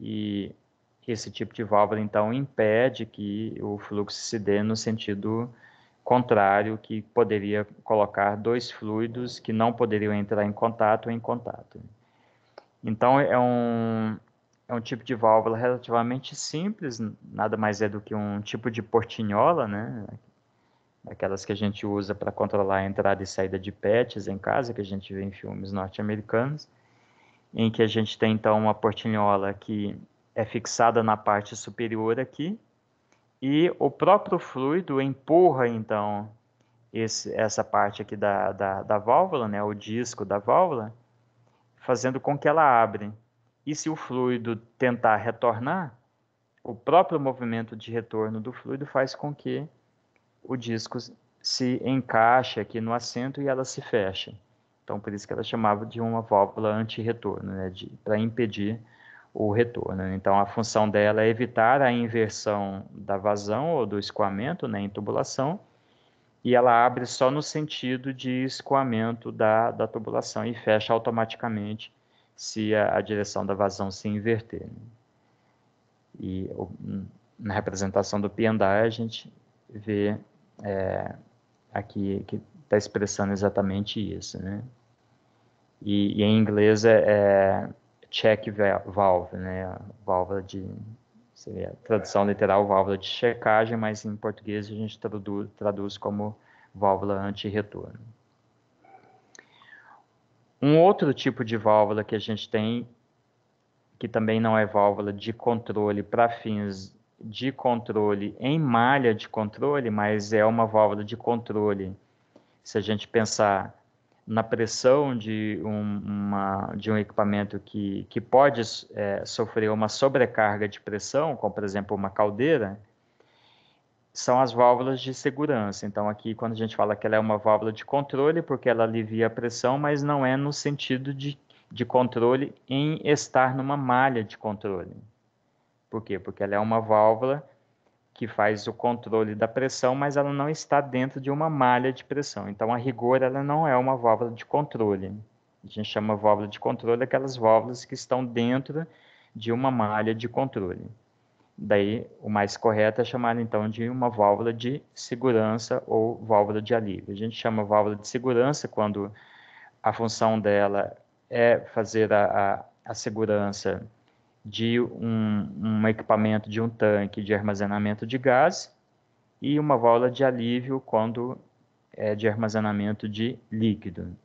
[SPEAKER 1] e esse tipo de válvula então impede que o fluxo se dê no sentido contrário, que poderia colocar dois fluidos que não poderiam entrar em contato em contato. Então é um é um tipo de válvula relativamente simples, nada mais é do que um tipo de portinhola, né? Aquelas que a gente usa para controlar a entrada e saída de pets em casa, que a gente vê em filmes norte-americanos, em que a gente tem então uma portinhola que é fixada na parte superior aqui, e o próprio fluido empurra então esse, essa parte aqui da, da, da válvula, né, o disco da válvula, fazendo com que ela abra. E se o fluido tentar retornar, o próprio movimento de retorno do fluido faz com que o disco se encaixe aqui no assento e ela se fecha. Então, por isso que ela chamava de uma válvula anti-retorno, né, para impedir o retorno. Então, a função dela é evitar a inversão da vazão ou do escoamento né, em tubulação, e ela abre só no sentido de escoamento da, da tubulação e fecha automaticamente se a, a direção da vazão se inverter. Né? E o, na representação do P&I a gente vê é, aqui que está expressando exatamente isso, né? E, e em inglês é, é, check valve, né? Válvula de seria tradução literal válvula de checagem, mas em português a gente traduz, traduz como válvula anti-retorno. Um outro tipo de válvula que a gente tem, que também não é válvula de controle para fins de controle em malha de controle, mas é uma válvula de controle. Se a gente pensar na pressão de um, uma, de um equipamento que, que pode é, sofrer uma sobrecarga de pressão, como por exemplo uma caldeira, são as válvulas de segurança. Então, aqui, quando a gente fala que ela é uma válvula de controle, porque ela alivia a pressão, mas não é no sentido de, de controle em estar numa malha de controle. Por quê? Porque ela é uma válvula que faz o controle da pressão, mas ela não está dentro de uma malha de pressão. Então, a rigor, ela não é uma válvula de controle. A gente chama válvula de controle aquelas válvulas que estão dentro de uma malha de controle. Daí, o mais correto é chamar então de uma válvula de segurança ou válvula de alívio. A gente chama válvula de segurança quando a função dela é fazer a, a, a segurança de um, um equipamento de um tanque de armazenamento de gás e uma válvula de alívio quando é de armazenamento de líquido.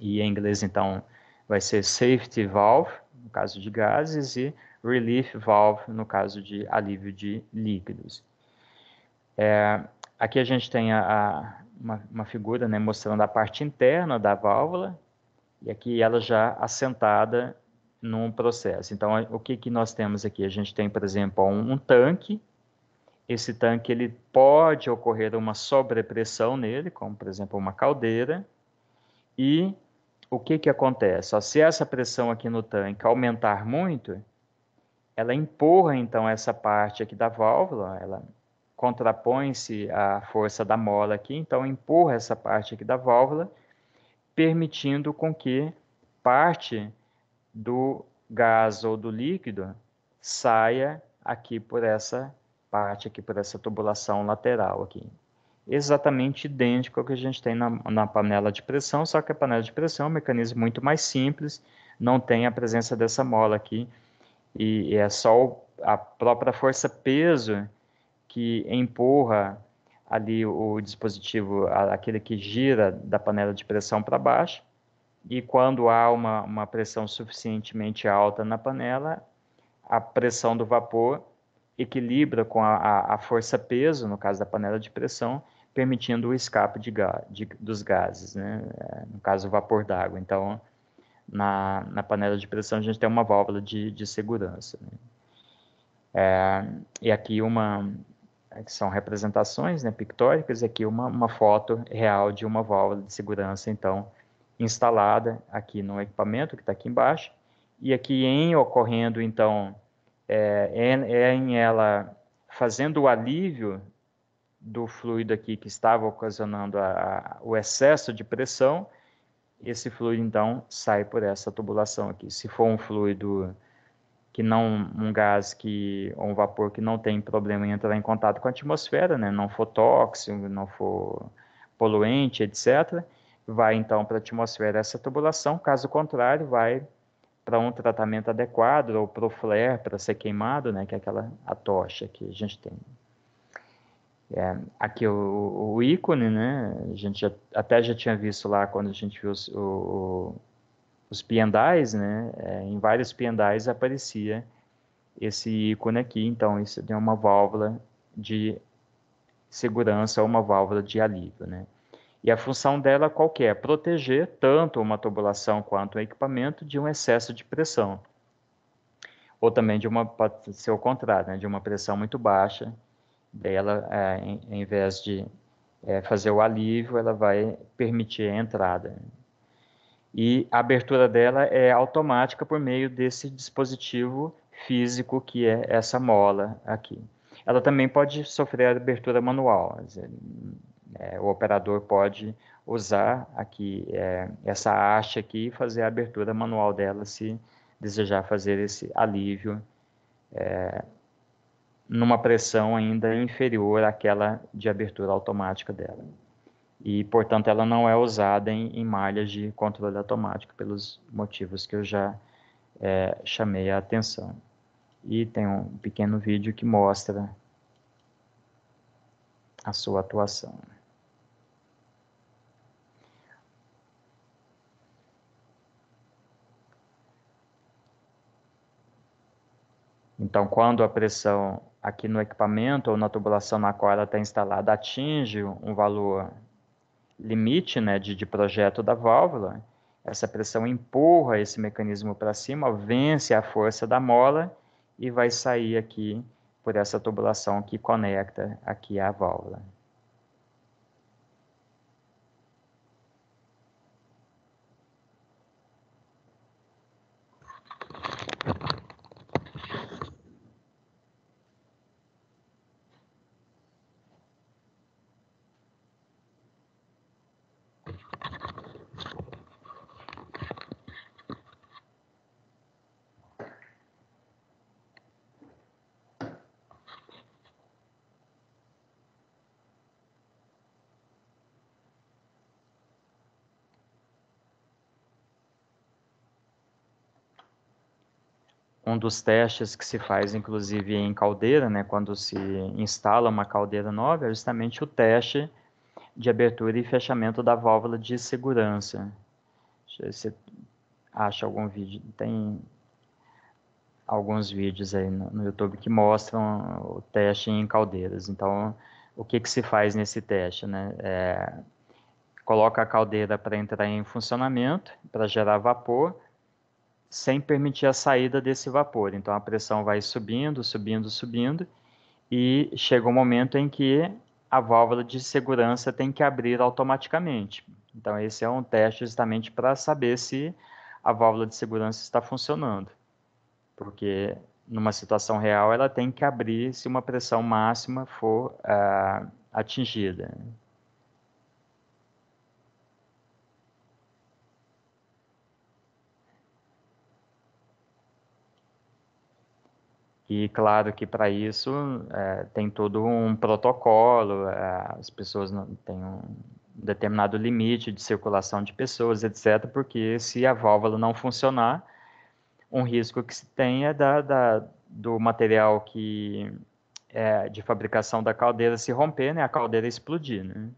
[SPEAKER 1] E em inglês, então, vai ser safety valve, no caso de gases, e relief valve, no caso de alívio de líquidos. É, aqui a gente tem a, a, uma, uma, figura né, mostrando a parte interna da válvula, e aqui ela já assentada num processo. Então, o que, que nós temos aqui? A gente tem, por exemplo, um, um tanque. Esse tanque ele pode ocorrer uma sobrepressão nele, como, por exemplo, uma caldeira. E o que, que acontece? Ó, se essa pressão aqui no tanque aumentar muito, ela empurra, então, essa parte aqui da válvula, ela contrapõe-se à força da mola aqui, então empurra essa parte aqui da válvula, permitindo com que parte do gás ou do líquido saia aqui por essa parte, aqui por essa tubulação lateral aqui. Exatamente idêntico ao que a gente tem na, na panela de pressão, só que a panela de pressão é um mecanismo muito mais simples, não tem a presença dessa mola aqui, e, e é só a própria força-peso que empurra ali o dispositivo, aquele que gira da panela de pressão para baixo, e quando há uma, uma pressão suficientemente alta na panela, a pressão do vapor equilibra com a, a, força-peso, no caso da panela de pressão, permitindo o escape de, de, dos gases, né? É, no caso o vapor d'água. Então, na, na panela de pressão a gente tem uma válvula de, de segurança. Né? É, e aqui uma, que são representações né, pictóricas, e aqui uma, uma foto real de uma válvula de segurança, então, instalada aqui no equipamento que está aqui embaixo, e aqui em ocorrendo, então, é, em ela fazendo o alívio do fluido aqui que estava ocasionando a, a, o excesso de pressão, esse fluido, então, sai por essa tubulação aqui. Se for um fluido que não, um gás que, ou um vapor que não tem problema em entrar em contato com a atmosfera, né, não for tóxico, não for poluente, etc., vai então para a atmosfera essa tubulação, caso contrário, vai para um tratamento adequado ou para o flare, para ser queimado, né, que é aquela a tocha que a gente tem. É, aqui o, o, ícone, né, a gente já, até já tinha visto lá quando a gente viu os, o, os piandais, né, é, em vários piandais aparecia esse ícone aqui, então isso é uma válvula de segurança ou uma válvula de alívio, né. E a função dela qual é? Proteger tanto uma tubulação quanto o equipamento de um excesso de pressão. ou também de uma, pode ser o contrário, né, de uma pressão muito baixa, daí ela, é, em, em vez de é, fazer o alívio, ela vai permitir a entrada. E a abertura dela é automática por meio desse dispositivo físico que é essa mola aqui. Ela também pode sofrer abertura manual. É, o operador pode usar aqui é, essa haste aqui e fazer a abertura manual dela se desejar fazer esse alívio é, numa pressão ainda inferior àquela de abertura automática dela. E, portanto, ela não é usada em, em malhas de controle automático pelos motivos que eu já é, chamei a atenção. E tem um pequeno vídeo que mostra a sua atuação. Então, quando a pressão aqui no equipamento ou na tubulação na qual ela está instalada atinge um valor limite né, de, de projeto da válvula, essa pressão empurra esse mecanismo para cima, vence a força da mola e vai sair aqui por essa tubulação que conecta aqui a válvula. Um dos testes que se faz, inclusive, em caldeira, né, quando se instala uma caldeira nova, é justamente o teste de abertura e fechamento da válvula de segurança. Deixa eu ver se acha algum vídeo. Tem alguns vídeos aí no, YouTube que mostram o teste em caldeiras. Então, o que, que se faz nesse teste? Né? É, coloca a caldeira para entrar em funcionamento, para gerar vapor, sem permitir a saída desse vapor. Então a pressão vai subindo, subindo, subindo e chega um momento em que a válvula de segurança tem que abrir automaticamente. Então esse é um teste justamente para saber se a válvula de segurança está funcionando. Porque numa situação real ela tem que abrir se uma pressão máxima for uh, atingida. E claro que para isso é, tem todo um protocolo, é, as pessoas não, têm um determinado limite de circulação de pessoas, etc., porque se a válvula não funcionar, um risco que se tem é da, da do material que é de fabricação da caldeira se romper, né, a caldeira explodir. Né?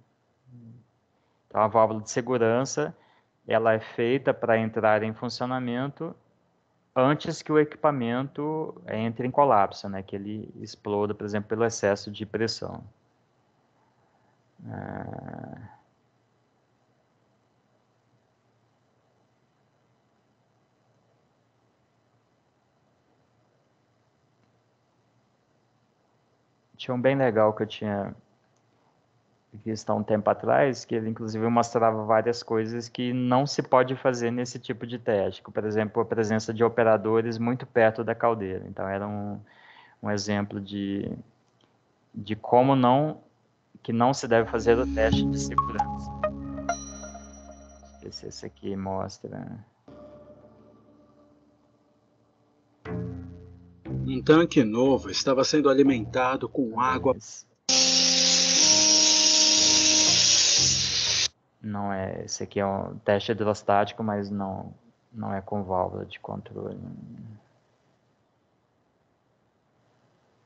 [SPEAKER 1] Então a válvula de segurança ela é feita para entrar em funcionamento antes que o equipamento entre em colapso, né, que ele exploda, por exemplo, pelo excesso de pressão. Ah... Tinha um bem legal que eu tinha visto há um tempo atrás, que ele inclusive mostrava várias coisas que não se pode fazer nesse tipo de teste, por exemplo, a presença de operadores muito perto da caldeira. Então era um, um exemplo de, de como não que não se deve fazer o teste de segurança. Esse, esse aqui mostra.
[SPEAKER 2] Um tanque novo estava sendo alimentado com água.
[SPEAKER 1] Não é, esse aqui é um teste hidrostático, mas não, não é com válvula de controle.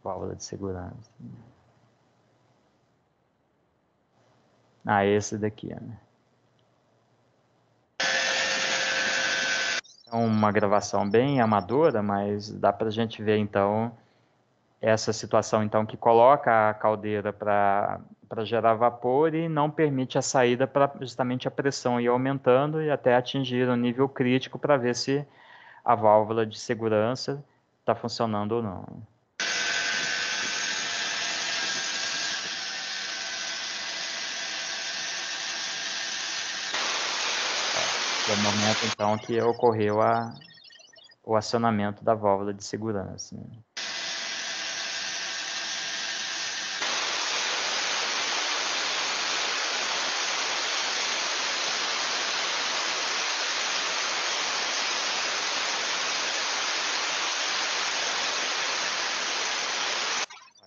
[SPEAKER 1] Válvula de segurança. Ah, esse daqui, né? É uma gravação bem amadora, mas dá para a gente ver então essa situação então que coloca a caldeira para para gerar vapor e não permite a saída para justamente a pressão ir aumentando e até atingir um nível crítico para ver se a válvula de segurança está funcionando ou não. É o momento então que ocorreu a, o acionamento da válvula de segurança. Né?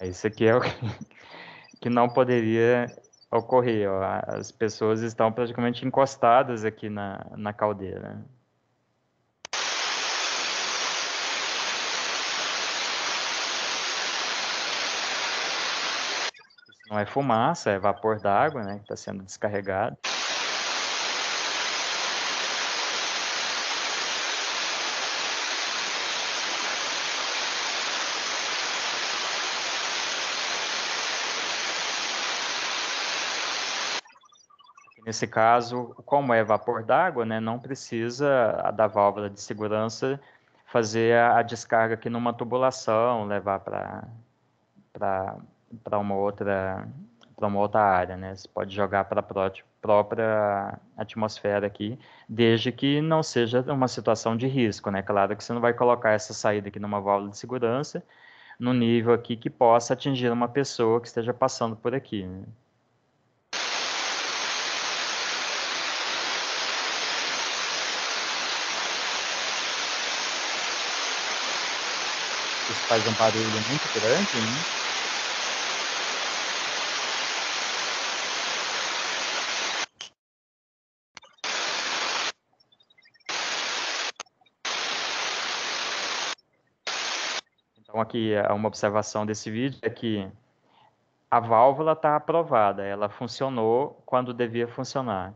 [SPEAKER 1] Isso aqui é o que não poderia ocorrer. Ó. As pessoas estão praticamente encostadas aqui na, na caldeira. Isso não é fumaça, é vapor d'água, né, que está sendo descarregado. Nesse caso, como é vapor d'água, né, não precisa da válvula de segurança fazer a, descarga aqui numa tubulação, levar para uma outra para uma outra área, né? Você pode jogar para a própria atmosfera aqui, desde que não seja uma situação de risco, né? Claro que você não vai colocar essa saída aqui numa válvula de segurança no nível aqui que possa atingir uma pessoa que esteja passando por aqui. Né? Isso faz um barulho muito grande, né? Então aqui uma observação desse vídeo é que a válvula está aprovada, ela funcionou quando devia funcionar.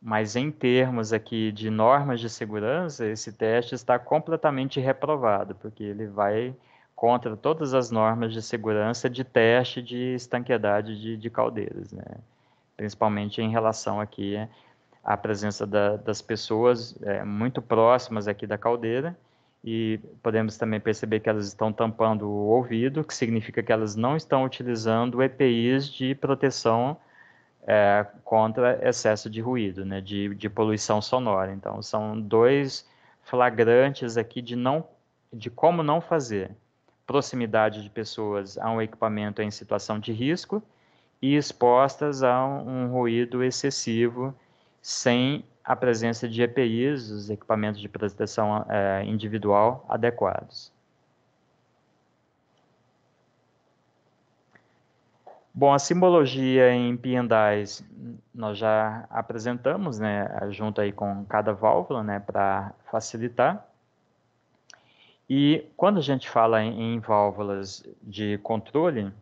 [SPEAKER 1] Mas em termos aqui de normas de segurança, esse teste está completamente reprovado, porque ele vai contra todas as normas de segurança de teste de estanqueidade de, de caldeiras, né? principalmente em relação aqui à presença da, das pessoas é, muito próximas aqui da caldeira e podemos também perceber que elas estão tampando o ouvido, que significa que elas não estão utilizando EPIs de proteção é, contra excesso de ruído, né, de, de poluição sonora. Então, são dois flagrantes aqui de, não, de como não fazer proximidade de pessoas a um equipamento em situação de risco e expostas a um, ruído excessivo sem a presença de EPIs, os equipamentos de proteção é, individual adequados. Bom, a simbologia em piandais nós já apresentamos, né, junto aí com cada válvula, né, para facilitar. E quando a gente fala em, válvulas de controle,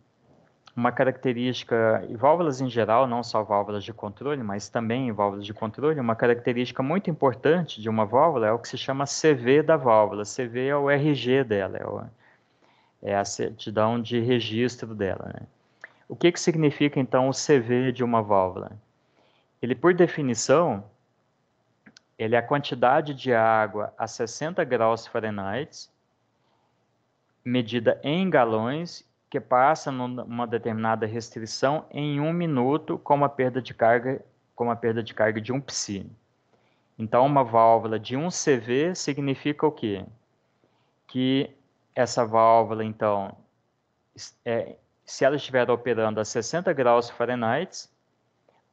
[SPEAKER 1] uma característica, e válvulas em geral, não só válvulas de controle, mas também válvulas de controle, uma característica muito importante de uma válvula é o que se chama CV da válvula. CV é o RG dela, é, o, é a certidão de registro dela. Né? O que, que significa então o CV de uma válvula? Ele, por definição, ele é a quantidade de água a 60 graus Fahrenheit medida em galões que passa numa determinada restrição em um minuto com uma perda de carga, com uma perda de carga de um psi. Então, uma válvula de 1 CV significa o quê? Que essa válvula, então, é, se ela estiver operando a 60 graus Fahrenheit,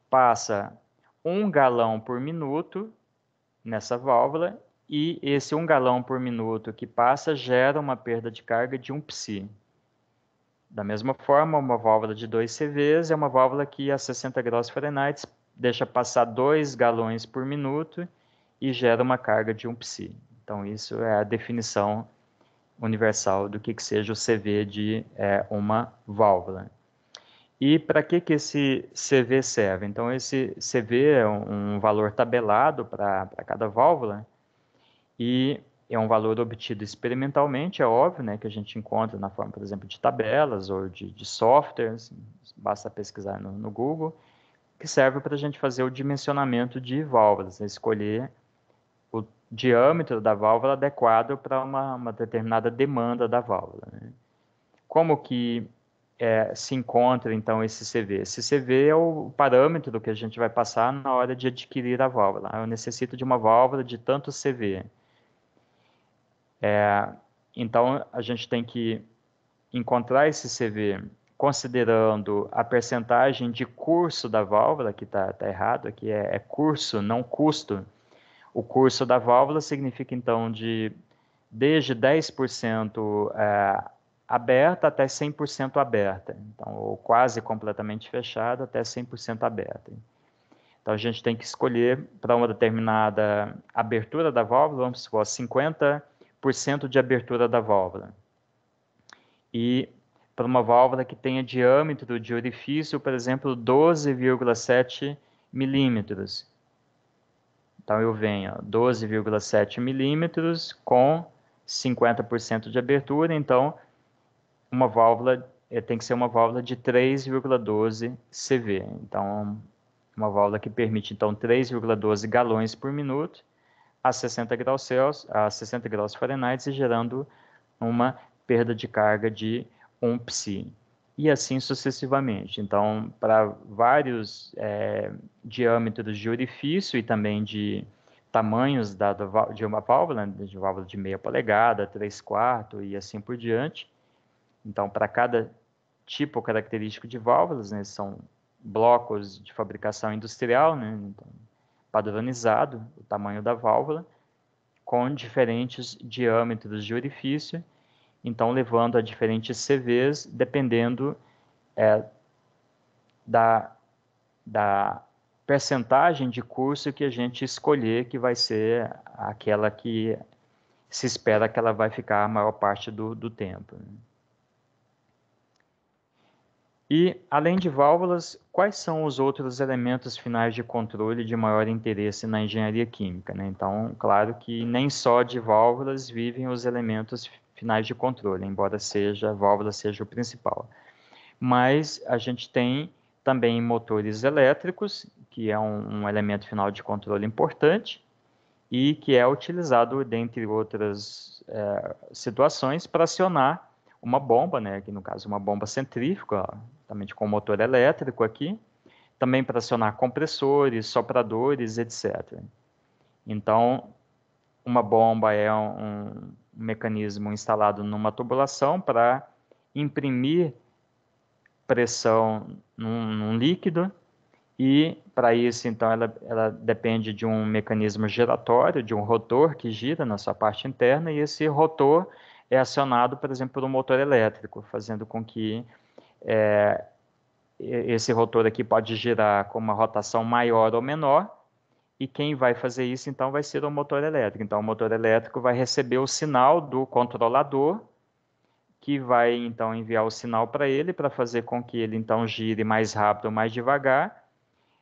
[SPEAKER 1] passa um galão por minuto nessa válvula e esse 1 galão por minuto que passa gera uma perda de carga de 1 psi. Da mesma forma, uma válvula de 2 CVs é uma válvula que a 60 graus Fahrenheit deixa passar 2 galões por minuto e gera uma carga de 1 psi. Então, isso é a definição universal do que, que seja o CV de é, uma válvula. E para que, que esse CV serve? Então, esse CV é um, um valor tabelado para cada válvula, e é um valor obtido experimentalmente, é óbvio, né, que a gente encontra na forma, por exemplo, de tabelas ou de, de softwares, basta pesquisar no, no Google, que serve para a gente fazer o dimensionamento de válvulas, né, escolher o diâmetro da válvula adequado para uma, uma, determinada demanda da válvula. Né? Como que é, se encontra então esse CV? Esse CV é o parâmetro que a gente vai passar na hora de adquirir a válvula. Eu necessito de uma válvula de tanto CV. É, então a gente tem que encontrar esse CV considerando a percentagem de curso da válvula, que está tá errado aqui, é, é curso, não custo. O curso da válvula significa, então, de desde 10% é, aberta até 100% aberta. Então, ou quase completamente fechada até 100% aberta. Então, a gente tem que escolher para uma determinada abertura da válvula, vamos supor, 50% de abertura da válvula. E para uma válvula que tenha diâmetro de orifício, por exemplo, 12,7 milímetros. Então eu venho 12,7 milímetros com 50% de abertura, então uma válvula eh, tem que ser uma válvula de 3,12 CV. Então uma válvula que permite então 3,12 galões por minuto a 60 graus Celsius, a 60 graus Fahrenheit, gerando uma perda de carga de um psi, e assim sucessivamente. Então, para vários é, diâmetros de orifício e também de tamanhos da, de uma válvula, né, de válvula de meia polegada, 3 quartos e assim por diante. Então, para cada tipo característico de válvulas, né, são blocos de fabricação industrial, né, então, padronizado o tamanho da válvula, com diferentes diâmetros de orifício então levando a diferentes CVs, dependendo é, da, da percentagem de curso que a gente escolher, que vai ser aquela que se espera que ela vai ficar a maior parte do, do tempo. Né? E, além de válvulas, quais são os outros elementos finais de controle de maior interesse na engenharia química? Né? Então, claro que nem só de válvulas vivem os elementos finais de controle, embora seja a válvula seja o principal. Mas a gente tem também motores elétricos, que é um, um elemento final de controle importante e que é utilizado, dentre outras é, situações, para acionar uma bomba, né, aqui no caso uma bomba centrífuga, também com motor elétrico aqui, também para acionar compressores, sopradores, etc. Então, uma bomba é um, um mecanismo instalado numa tubulação para imprimir pressão num, num líquido e para isso então ela, ela depende de um mecanismo giratório, de um rotor que gira na sua parte interna e esse rotor é acionado, por exemplo, por um motor elétrico, fazendo com que é, esse rotor aqui pode girar com uma rotação maior ou menor e quem vai fazer isso então vai ser o motor elétrico. Então o motor elétrico vai receber o sinal do controlador que vai então enviar o sinal para ele para fazer com que ele então gire mais rápido ou mais devagar,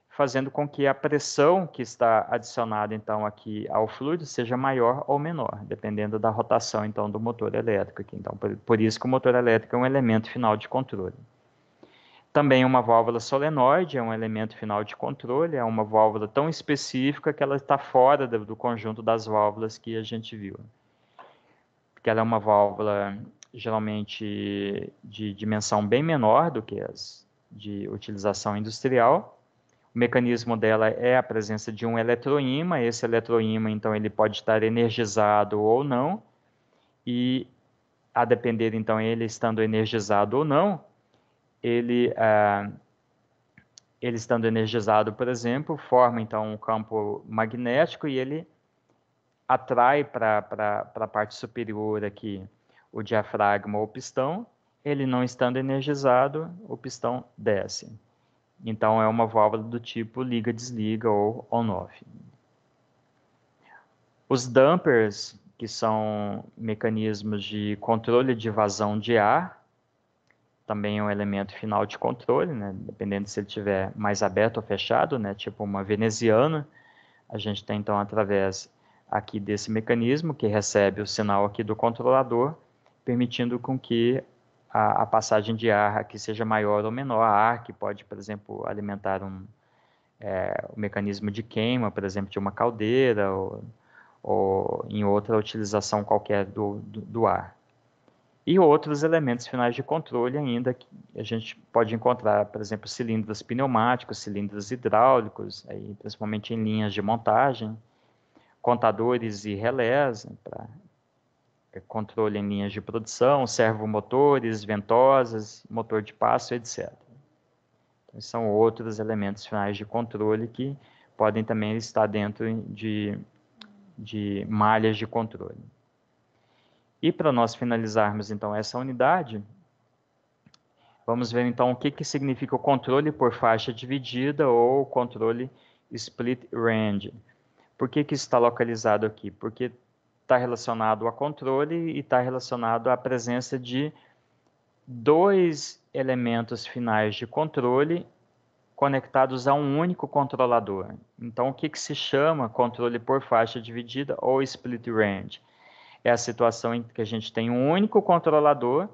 [SPEAKER 1] fazendo com que a pressão que está adicionada então aqui ao fluido seja maior ou menor, dependendo da rotação então do motor elétrico aqui. Então por, por isso que o motor elétrico é um elemento final de controle. Também uma válvula solenoide é um elemento final de controle, é uma válvula tão específica que ela está fora do, do conjunto das válvulas que a gente viu. Porque ela é uma válvula geralmente de dimensão bem menor do que as de utilização industrial. O mecanismo dela é a presença de um eletroímã, esse eletroímã, então, ele pode estar energizado ou não, e a depender, então, ele estando energizado ou não, ele, ah, ele estando energizado, por exemplo, forma então um campo magnético e ele atrai para a parte superior aqui o diafragma ou pistão, ele não estando energizado, o pistão desce. Então é uma válvula do tipo liga-desliga ou on-off. Os dampers, que são mecanismos de controle de vazão de ar, também é um elemento final de controle, né? dependendo se ele estiver mais aberto ou fechado, né? tipo uma veneziana, a gente tem então através aqui desse mecanismo que recebe o sinal aqui do controlador, permitindo com que a, a passagem de ar aqui seja maior ou menor, ar que pode, por exemplo, alimentar um, é, o mecanismo de queima, por exemplo, de uma caldeira ou, ou em outra utilização qualquer do, do, do ar. E outros elementos finais de controle ainda que a gente pode encontrar, por exemplo, cilindros pneumáticos, cilindros hidráulicos, aí, principalmente em linhas de montagem, contadores e relés né, para é, controle em linhas de produção, servomotores, ventosas, motor de passo, etc. Então, são outros elementos finais de controle que podem também estar dentro de, de malhas de controle. E para nós finalizarmos então essa unidade, vamos ver então o que, que significa o controle por faixa dividida ou controle split range. Por que, que está localizado aqui? Porque está relacionado a controle e está relacionado à presença de dois elementos finais de controle conectados a um único controlador. Então, o que, que se chama controle por faixa dividida ou split range? É a situação em que a gente tem um único controlador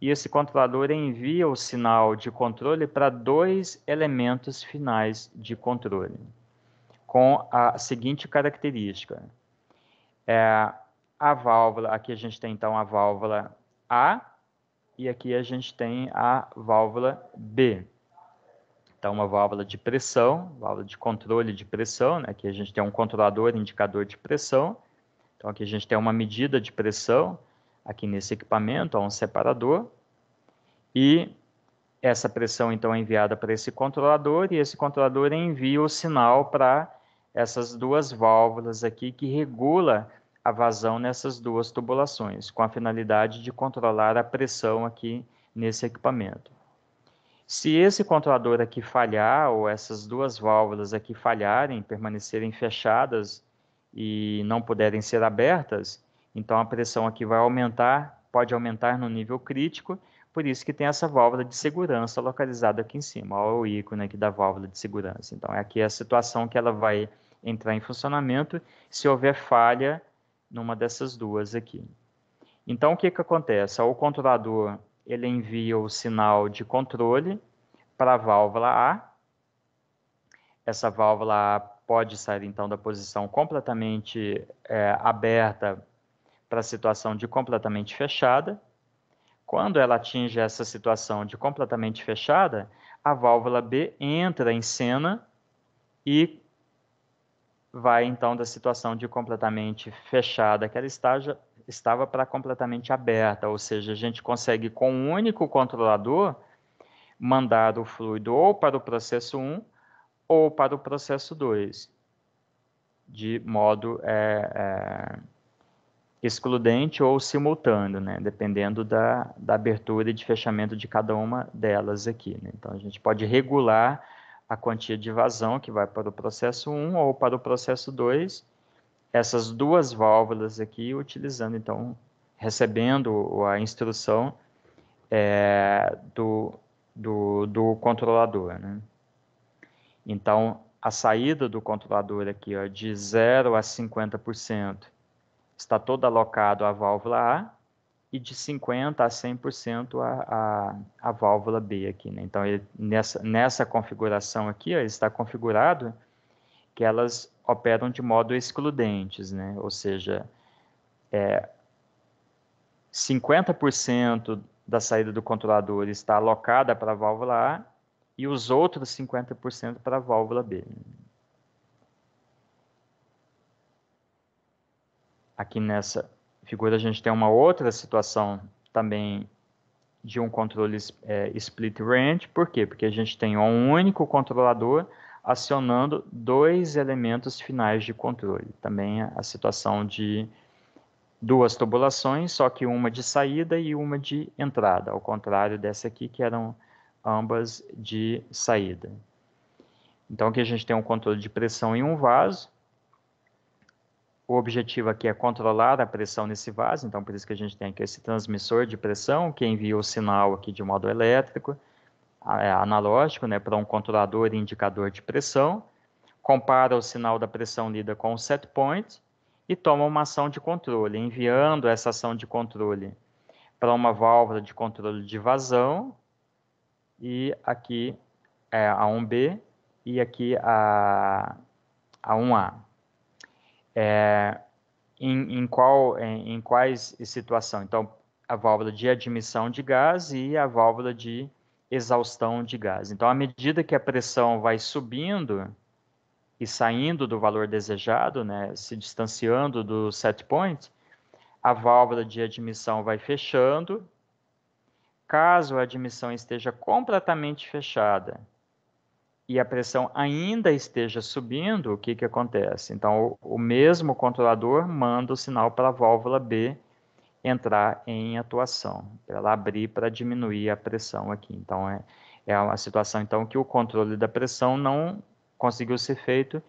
[SPEAKER 1] e esse controlador envia o sinal de controle para dois elementos finais de controle, com a seguinte característica. É, a válvula, aqui a gente tem então a válvula A e aqui a gente tem a válvula B. Então, uma válvula de pressão, válvula de controle de pressão, né? aqui a gente tem um controlador indicador de pressão, então aqui a gente tem uma medida de pressão aqui nesse equipamento, um separador, e essa pressão então é enviada para esse controlador e esse controlador envia o sinal para essas duas válvulas aqui que regula a vazão nessas duas tubulações, com a finalidade de controlar a pressão aqui nesse equipamento. Se esse controlador aqui falhar, ou essas duas válvulas aqui falharem, permanecerem fechadas e não puderem ser abertas, então a pressão aqui vai aumentar, pode aumentar no nível crítico, por isso que tem essa válvula de segurança localizada aqui em cima, olha o ícone aqui da válvula de segurança. Então aqui é a situação que ela vai entrar em funcionamento se houver falha numa dessas duas aqui. Então o que que acontece? O controlador ele envia o sinal de controle para a válvula A. Essa válvula A pode sair então da posição completamente é, aberta para a situação de completamente fechada. Quando ela atinge essa situação de completamente fechada, a válvula B entra em cena e vai então da situação de completamente fechada que ela estaja, estava para completamente aberta, ou seja, a gente consegue com um único controlador mandar o fluido ou para o processo 1 ou para o processo 2, de modo é, é, excludente ou simultâneo, né? dependendo da, da abertura e de fechamento de cada uma delas aqui. Né? Então, a gente pode regular a quantia de vazão que vai para o processo 1 ou para o processo 2, essas duas válvulas aqui, utilizando, então, recebendo a instrução é, do, do, do controlador. Né? Então, a saída do controlador aqui, ó, de 0 a 50%, está todo alocado à válvula A, e de 50% a 100% a, a, a válvula B aqui. Né? Então, ele, nessa, nessa configuração aqui, ó, está configurado que elas operam de modo excludentes, né? ou seja, é, 50% da saída do controlador está alocada para a válvula A e os outros 50% para a válvula B. Aqui nessa figura a gente tem uma outra situação também de um controle é, split range. Por quê? Porque a gente tem um único controlador acionando dois elementos finais de controle. Também a situação de duas tubulações, só que uma de saída e uma de entrada, ao contrário dessa aqui que eram ambas de saída. Então aqui a gente tem um controle de pressão em um vaso. O objetivo aqui é controlar a pressão nesse vaso, então por isso que a gente tem aqui esse transmissor de pressão que envia o sinal aqui de modo elétrico, é, analógico, né, para um controlador e indicador de pressão, compara o sinal da pressão lida com o set point e toma uma ação de controle, enviando essa ação de controle para uma válvula de controle de vazão, e aqui é a 1B e aqui a, a 1A. É, em, em, qual, em, em quais situações? Então, a válvula de admissão de gás e a válvula de exaustão de gás. Então, à medida que a pressão vai subindo e saindo do valor desejado, né, se distanciando do set point, a válvula de admissão vai fechando. Caso a admissão esteja completamente fechada e a pressão ainda esteja subindo, o que, que acontece? Então, o, o mesmo controlador manda o sinal para a válvula B entrar em atuação, para ela abrir para diminuir a pressão aqui. Então, é, é uma situação então que o controle da pressão não conseguiu ser feito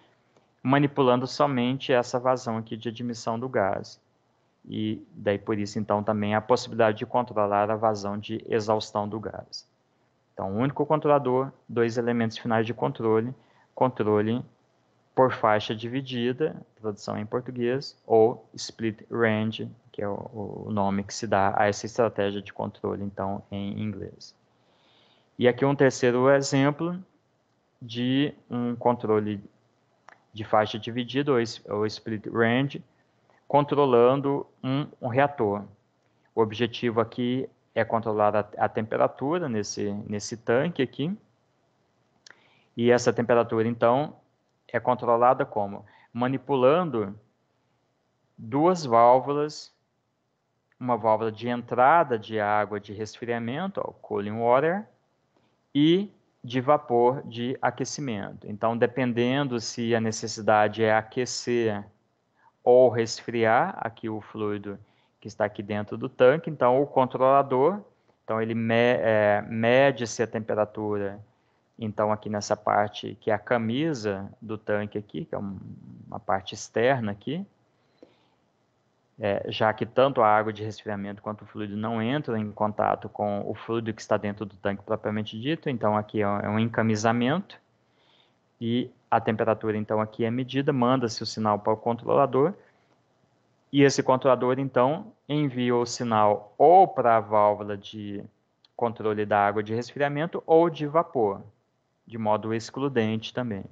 [SPEAKER 1] manipulando somente essa vazão aqui de admissão do gás. E daí por isso então também a possibilidade de controlar a vazão de exaustão do gás. Então, único controlador, dois elementos finais de controle, controle por faixa dividida, tradução em português, ou split range, que é o, nome que se dá a essa estratégia de controle, então, em inglês. E aqui um terceiro exemplo de um controle de faixa dividida, ou split range, controlando um, um reator. O objetivo aqui é controlar a, a, temperatura nesse, nesse tanque aqui. E essa temperatura, então, é controlada como? Manipulando duas válvulas, uma válvula de entrada de água de resfriamento, o cooling water, e de vapor de aquecimento. Então, dependendo se a necessidade é aquecer ou resfriar aqui o fluido que está aqui dentro do tanque, então o controlador, então ele me, é, mede-se a temperatura então, aqui nessa parte que é a camisa do tanque aqui, que é uma parte externa aqui, é, já que tanto a água de resfriamento quanto o fluido não entram em contato com o fluido que está dentro do tanque propriamente dito, então aqui é um é encamisamento, e a temperatura então aqui é medida, manda-se o sinal para o controlador, e esse controlador então envia o sinal ou para a válvula de controle da água de resfriamento ou de vapor de modo excludente também.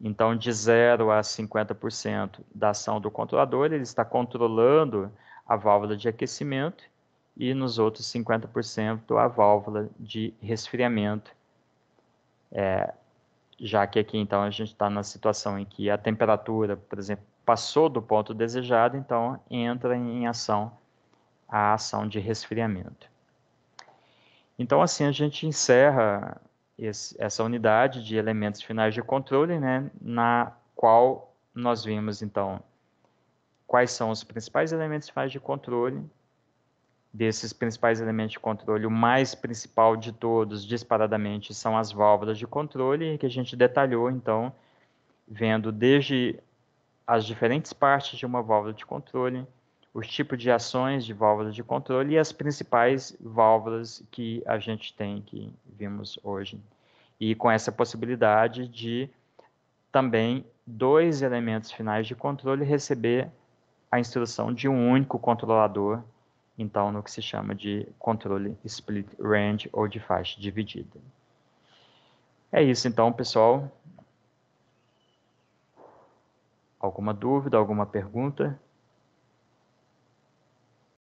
[SPEAKER 1] Então, de 0 a 50% da ação do controlador, ele está controlando a válvula de aquecimento e nos outros 50% a válvula de resfriamento. É, já que aqui, então, a gente está na situação em que a temperatura, por exemplo, passou do ponto desejado, então entra em ação a ação de resfriamento. Então, assim, a gente encerra esse, essa unidade de elementos finais de controle, né, na qual nós vimos, então, quais são os principais elementos finais de controle. Desses principais elementos de controle, o mais principal de todos, disparadamente, são as válvulas de controle, que a gente detalhou, então, vendo desde as diferentes partes de uma válvula de controle, os tipos de ações de válvulas de controle e as principais válvulas que a gente tem, que vimos hoje. E com essa possibilidade de também dois elementos finais de controle receber a instrução de um único controlador, então no que se chama de controle split range ou de faixa dividida. É isso então, pessoal. Alguma dúvida, alguma pergunta?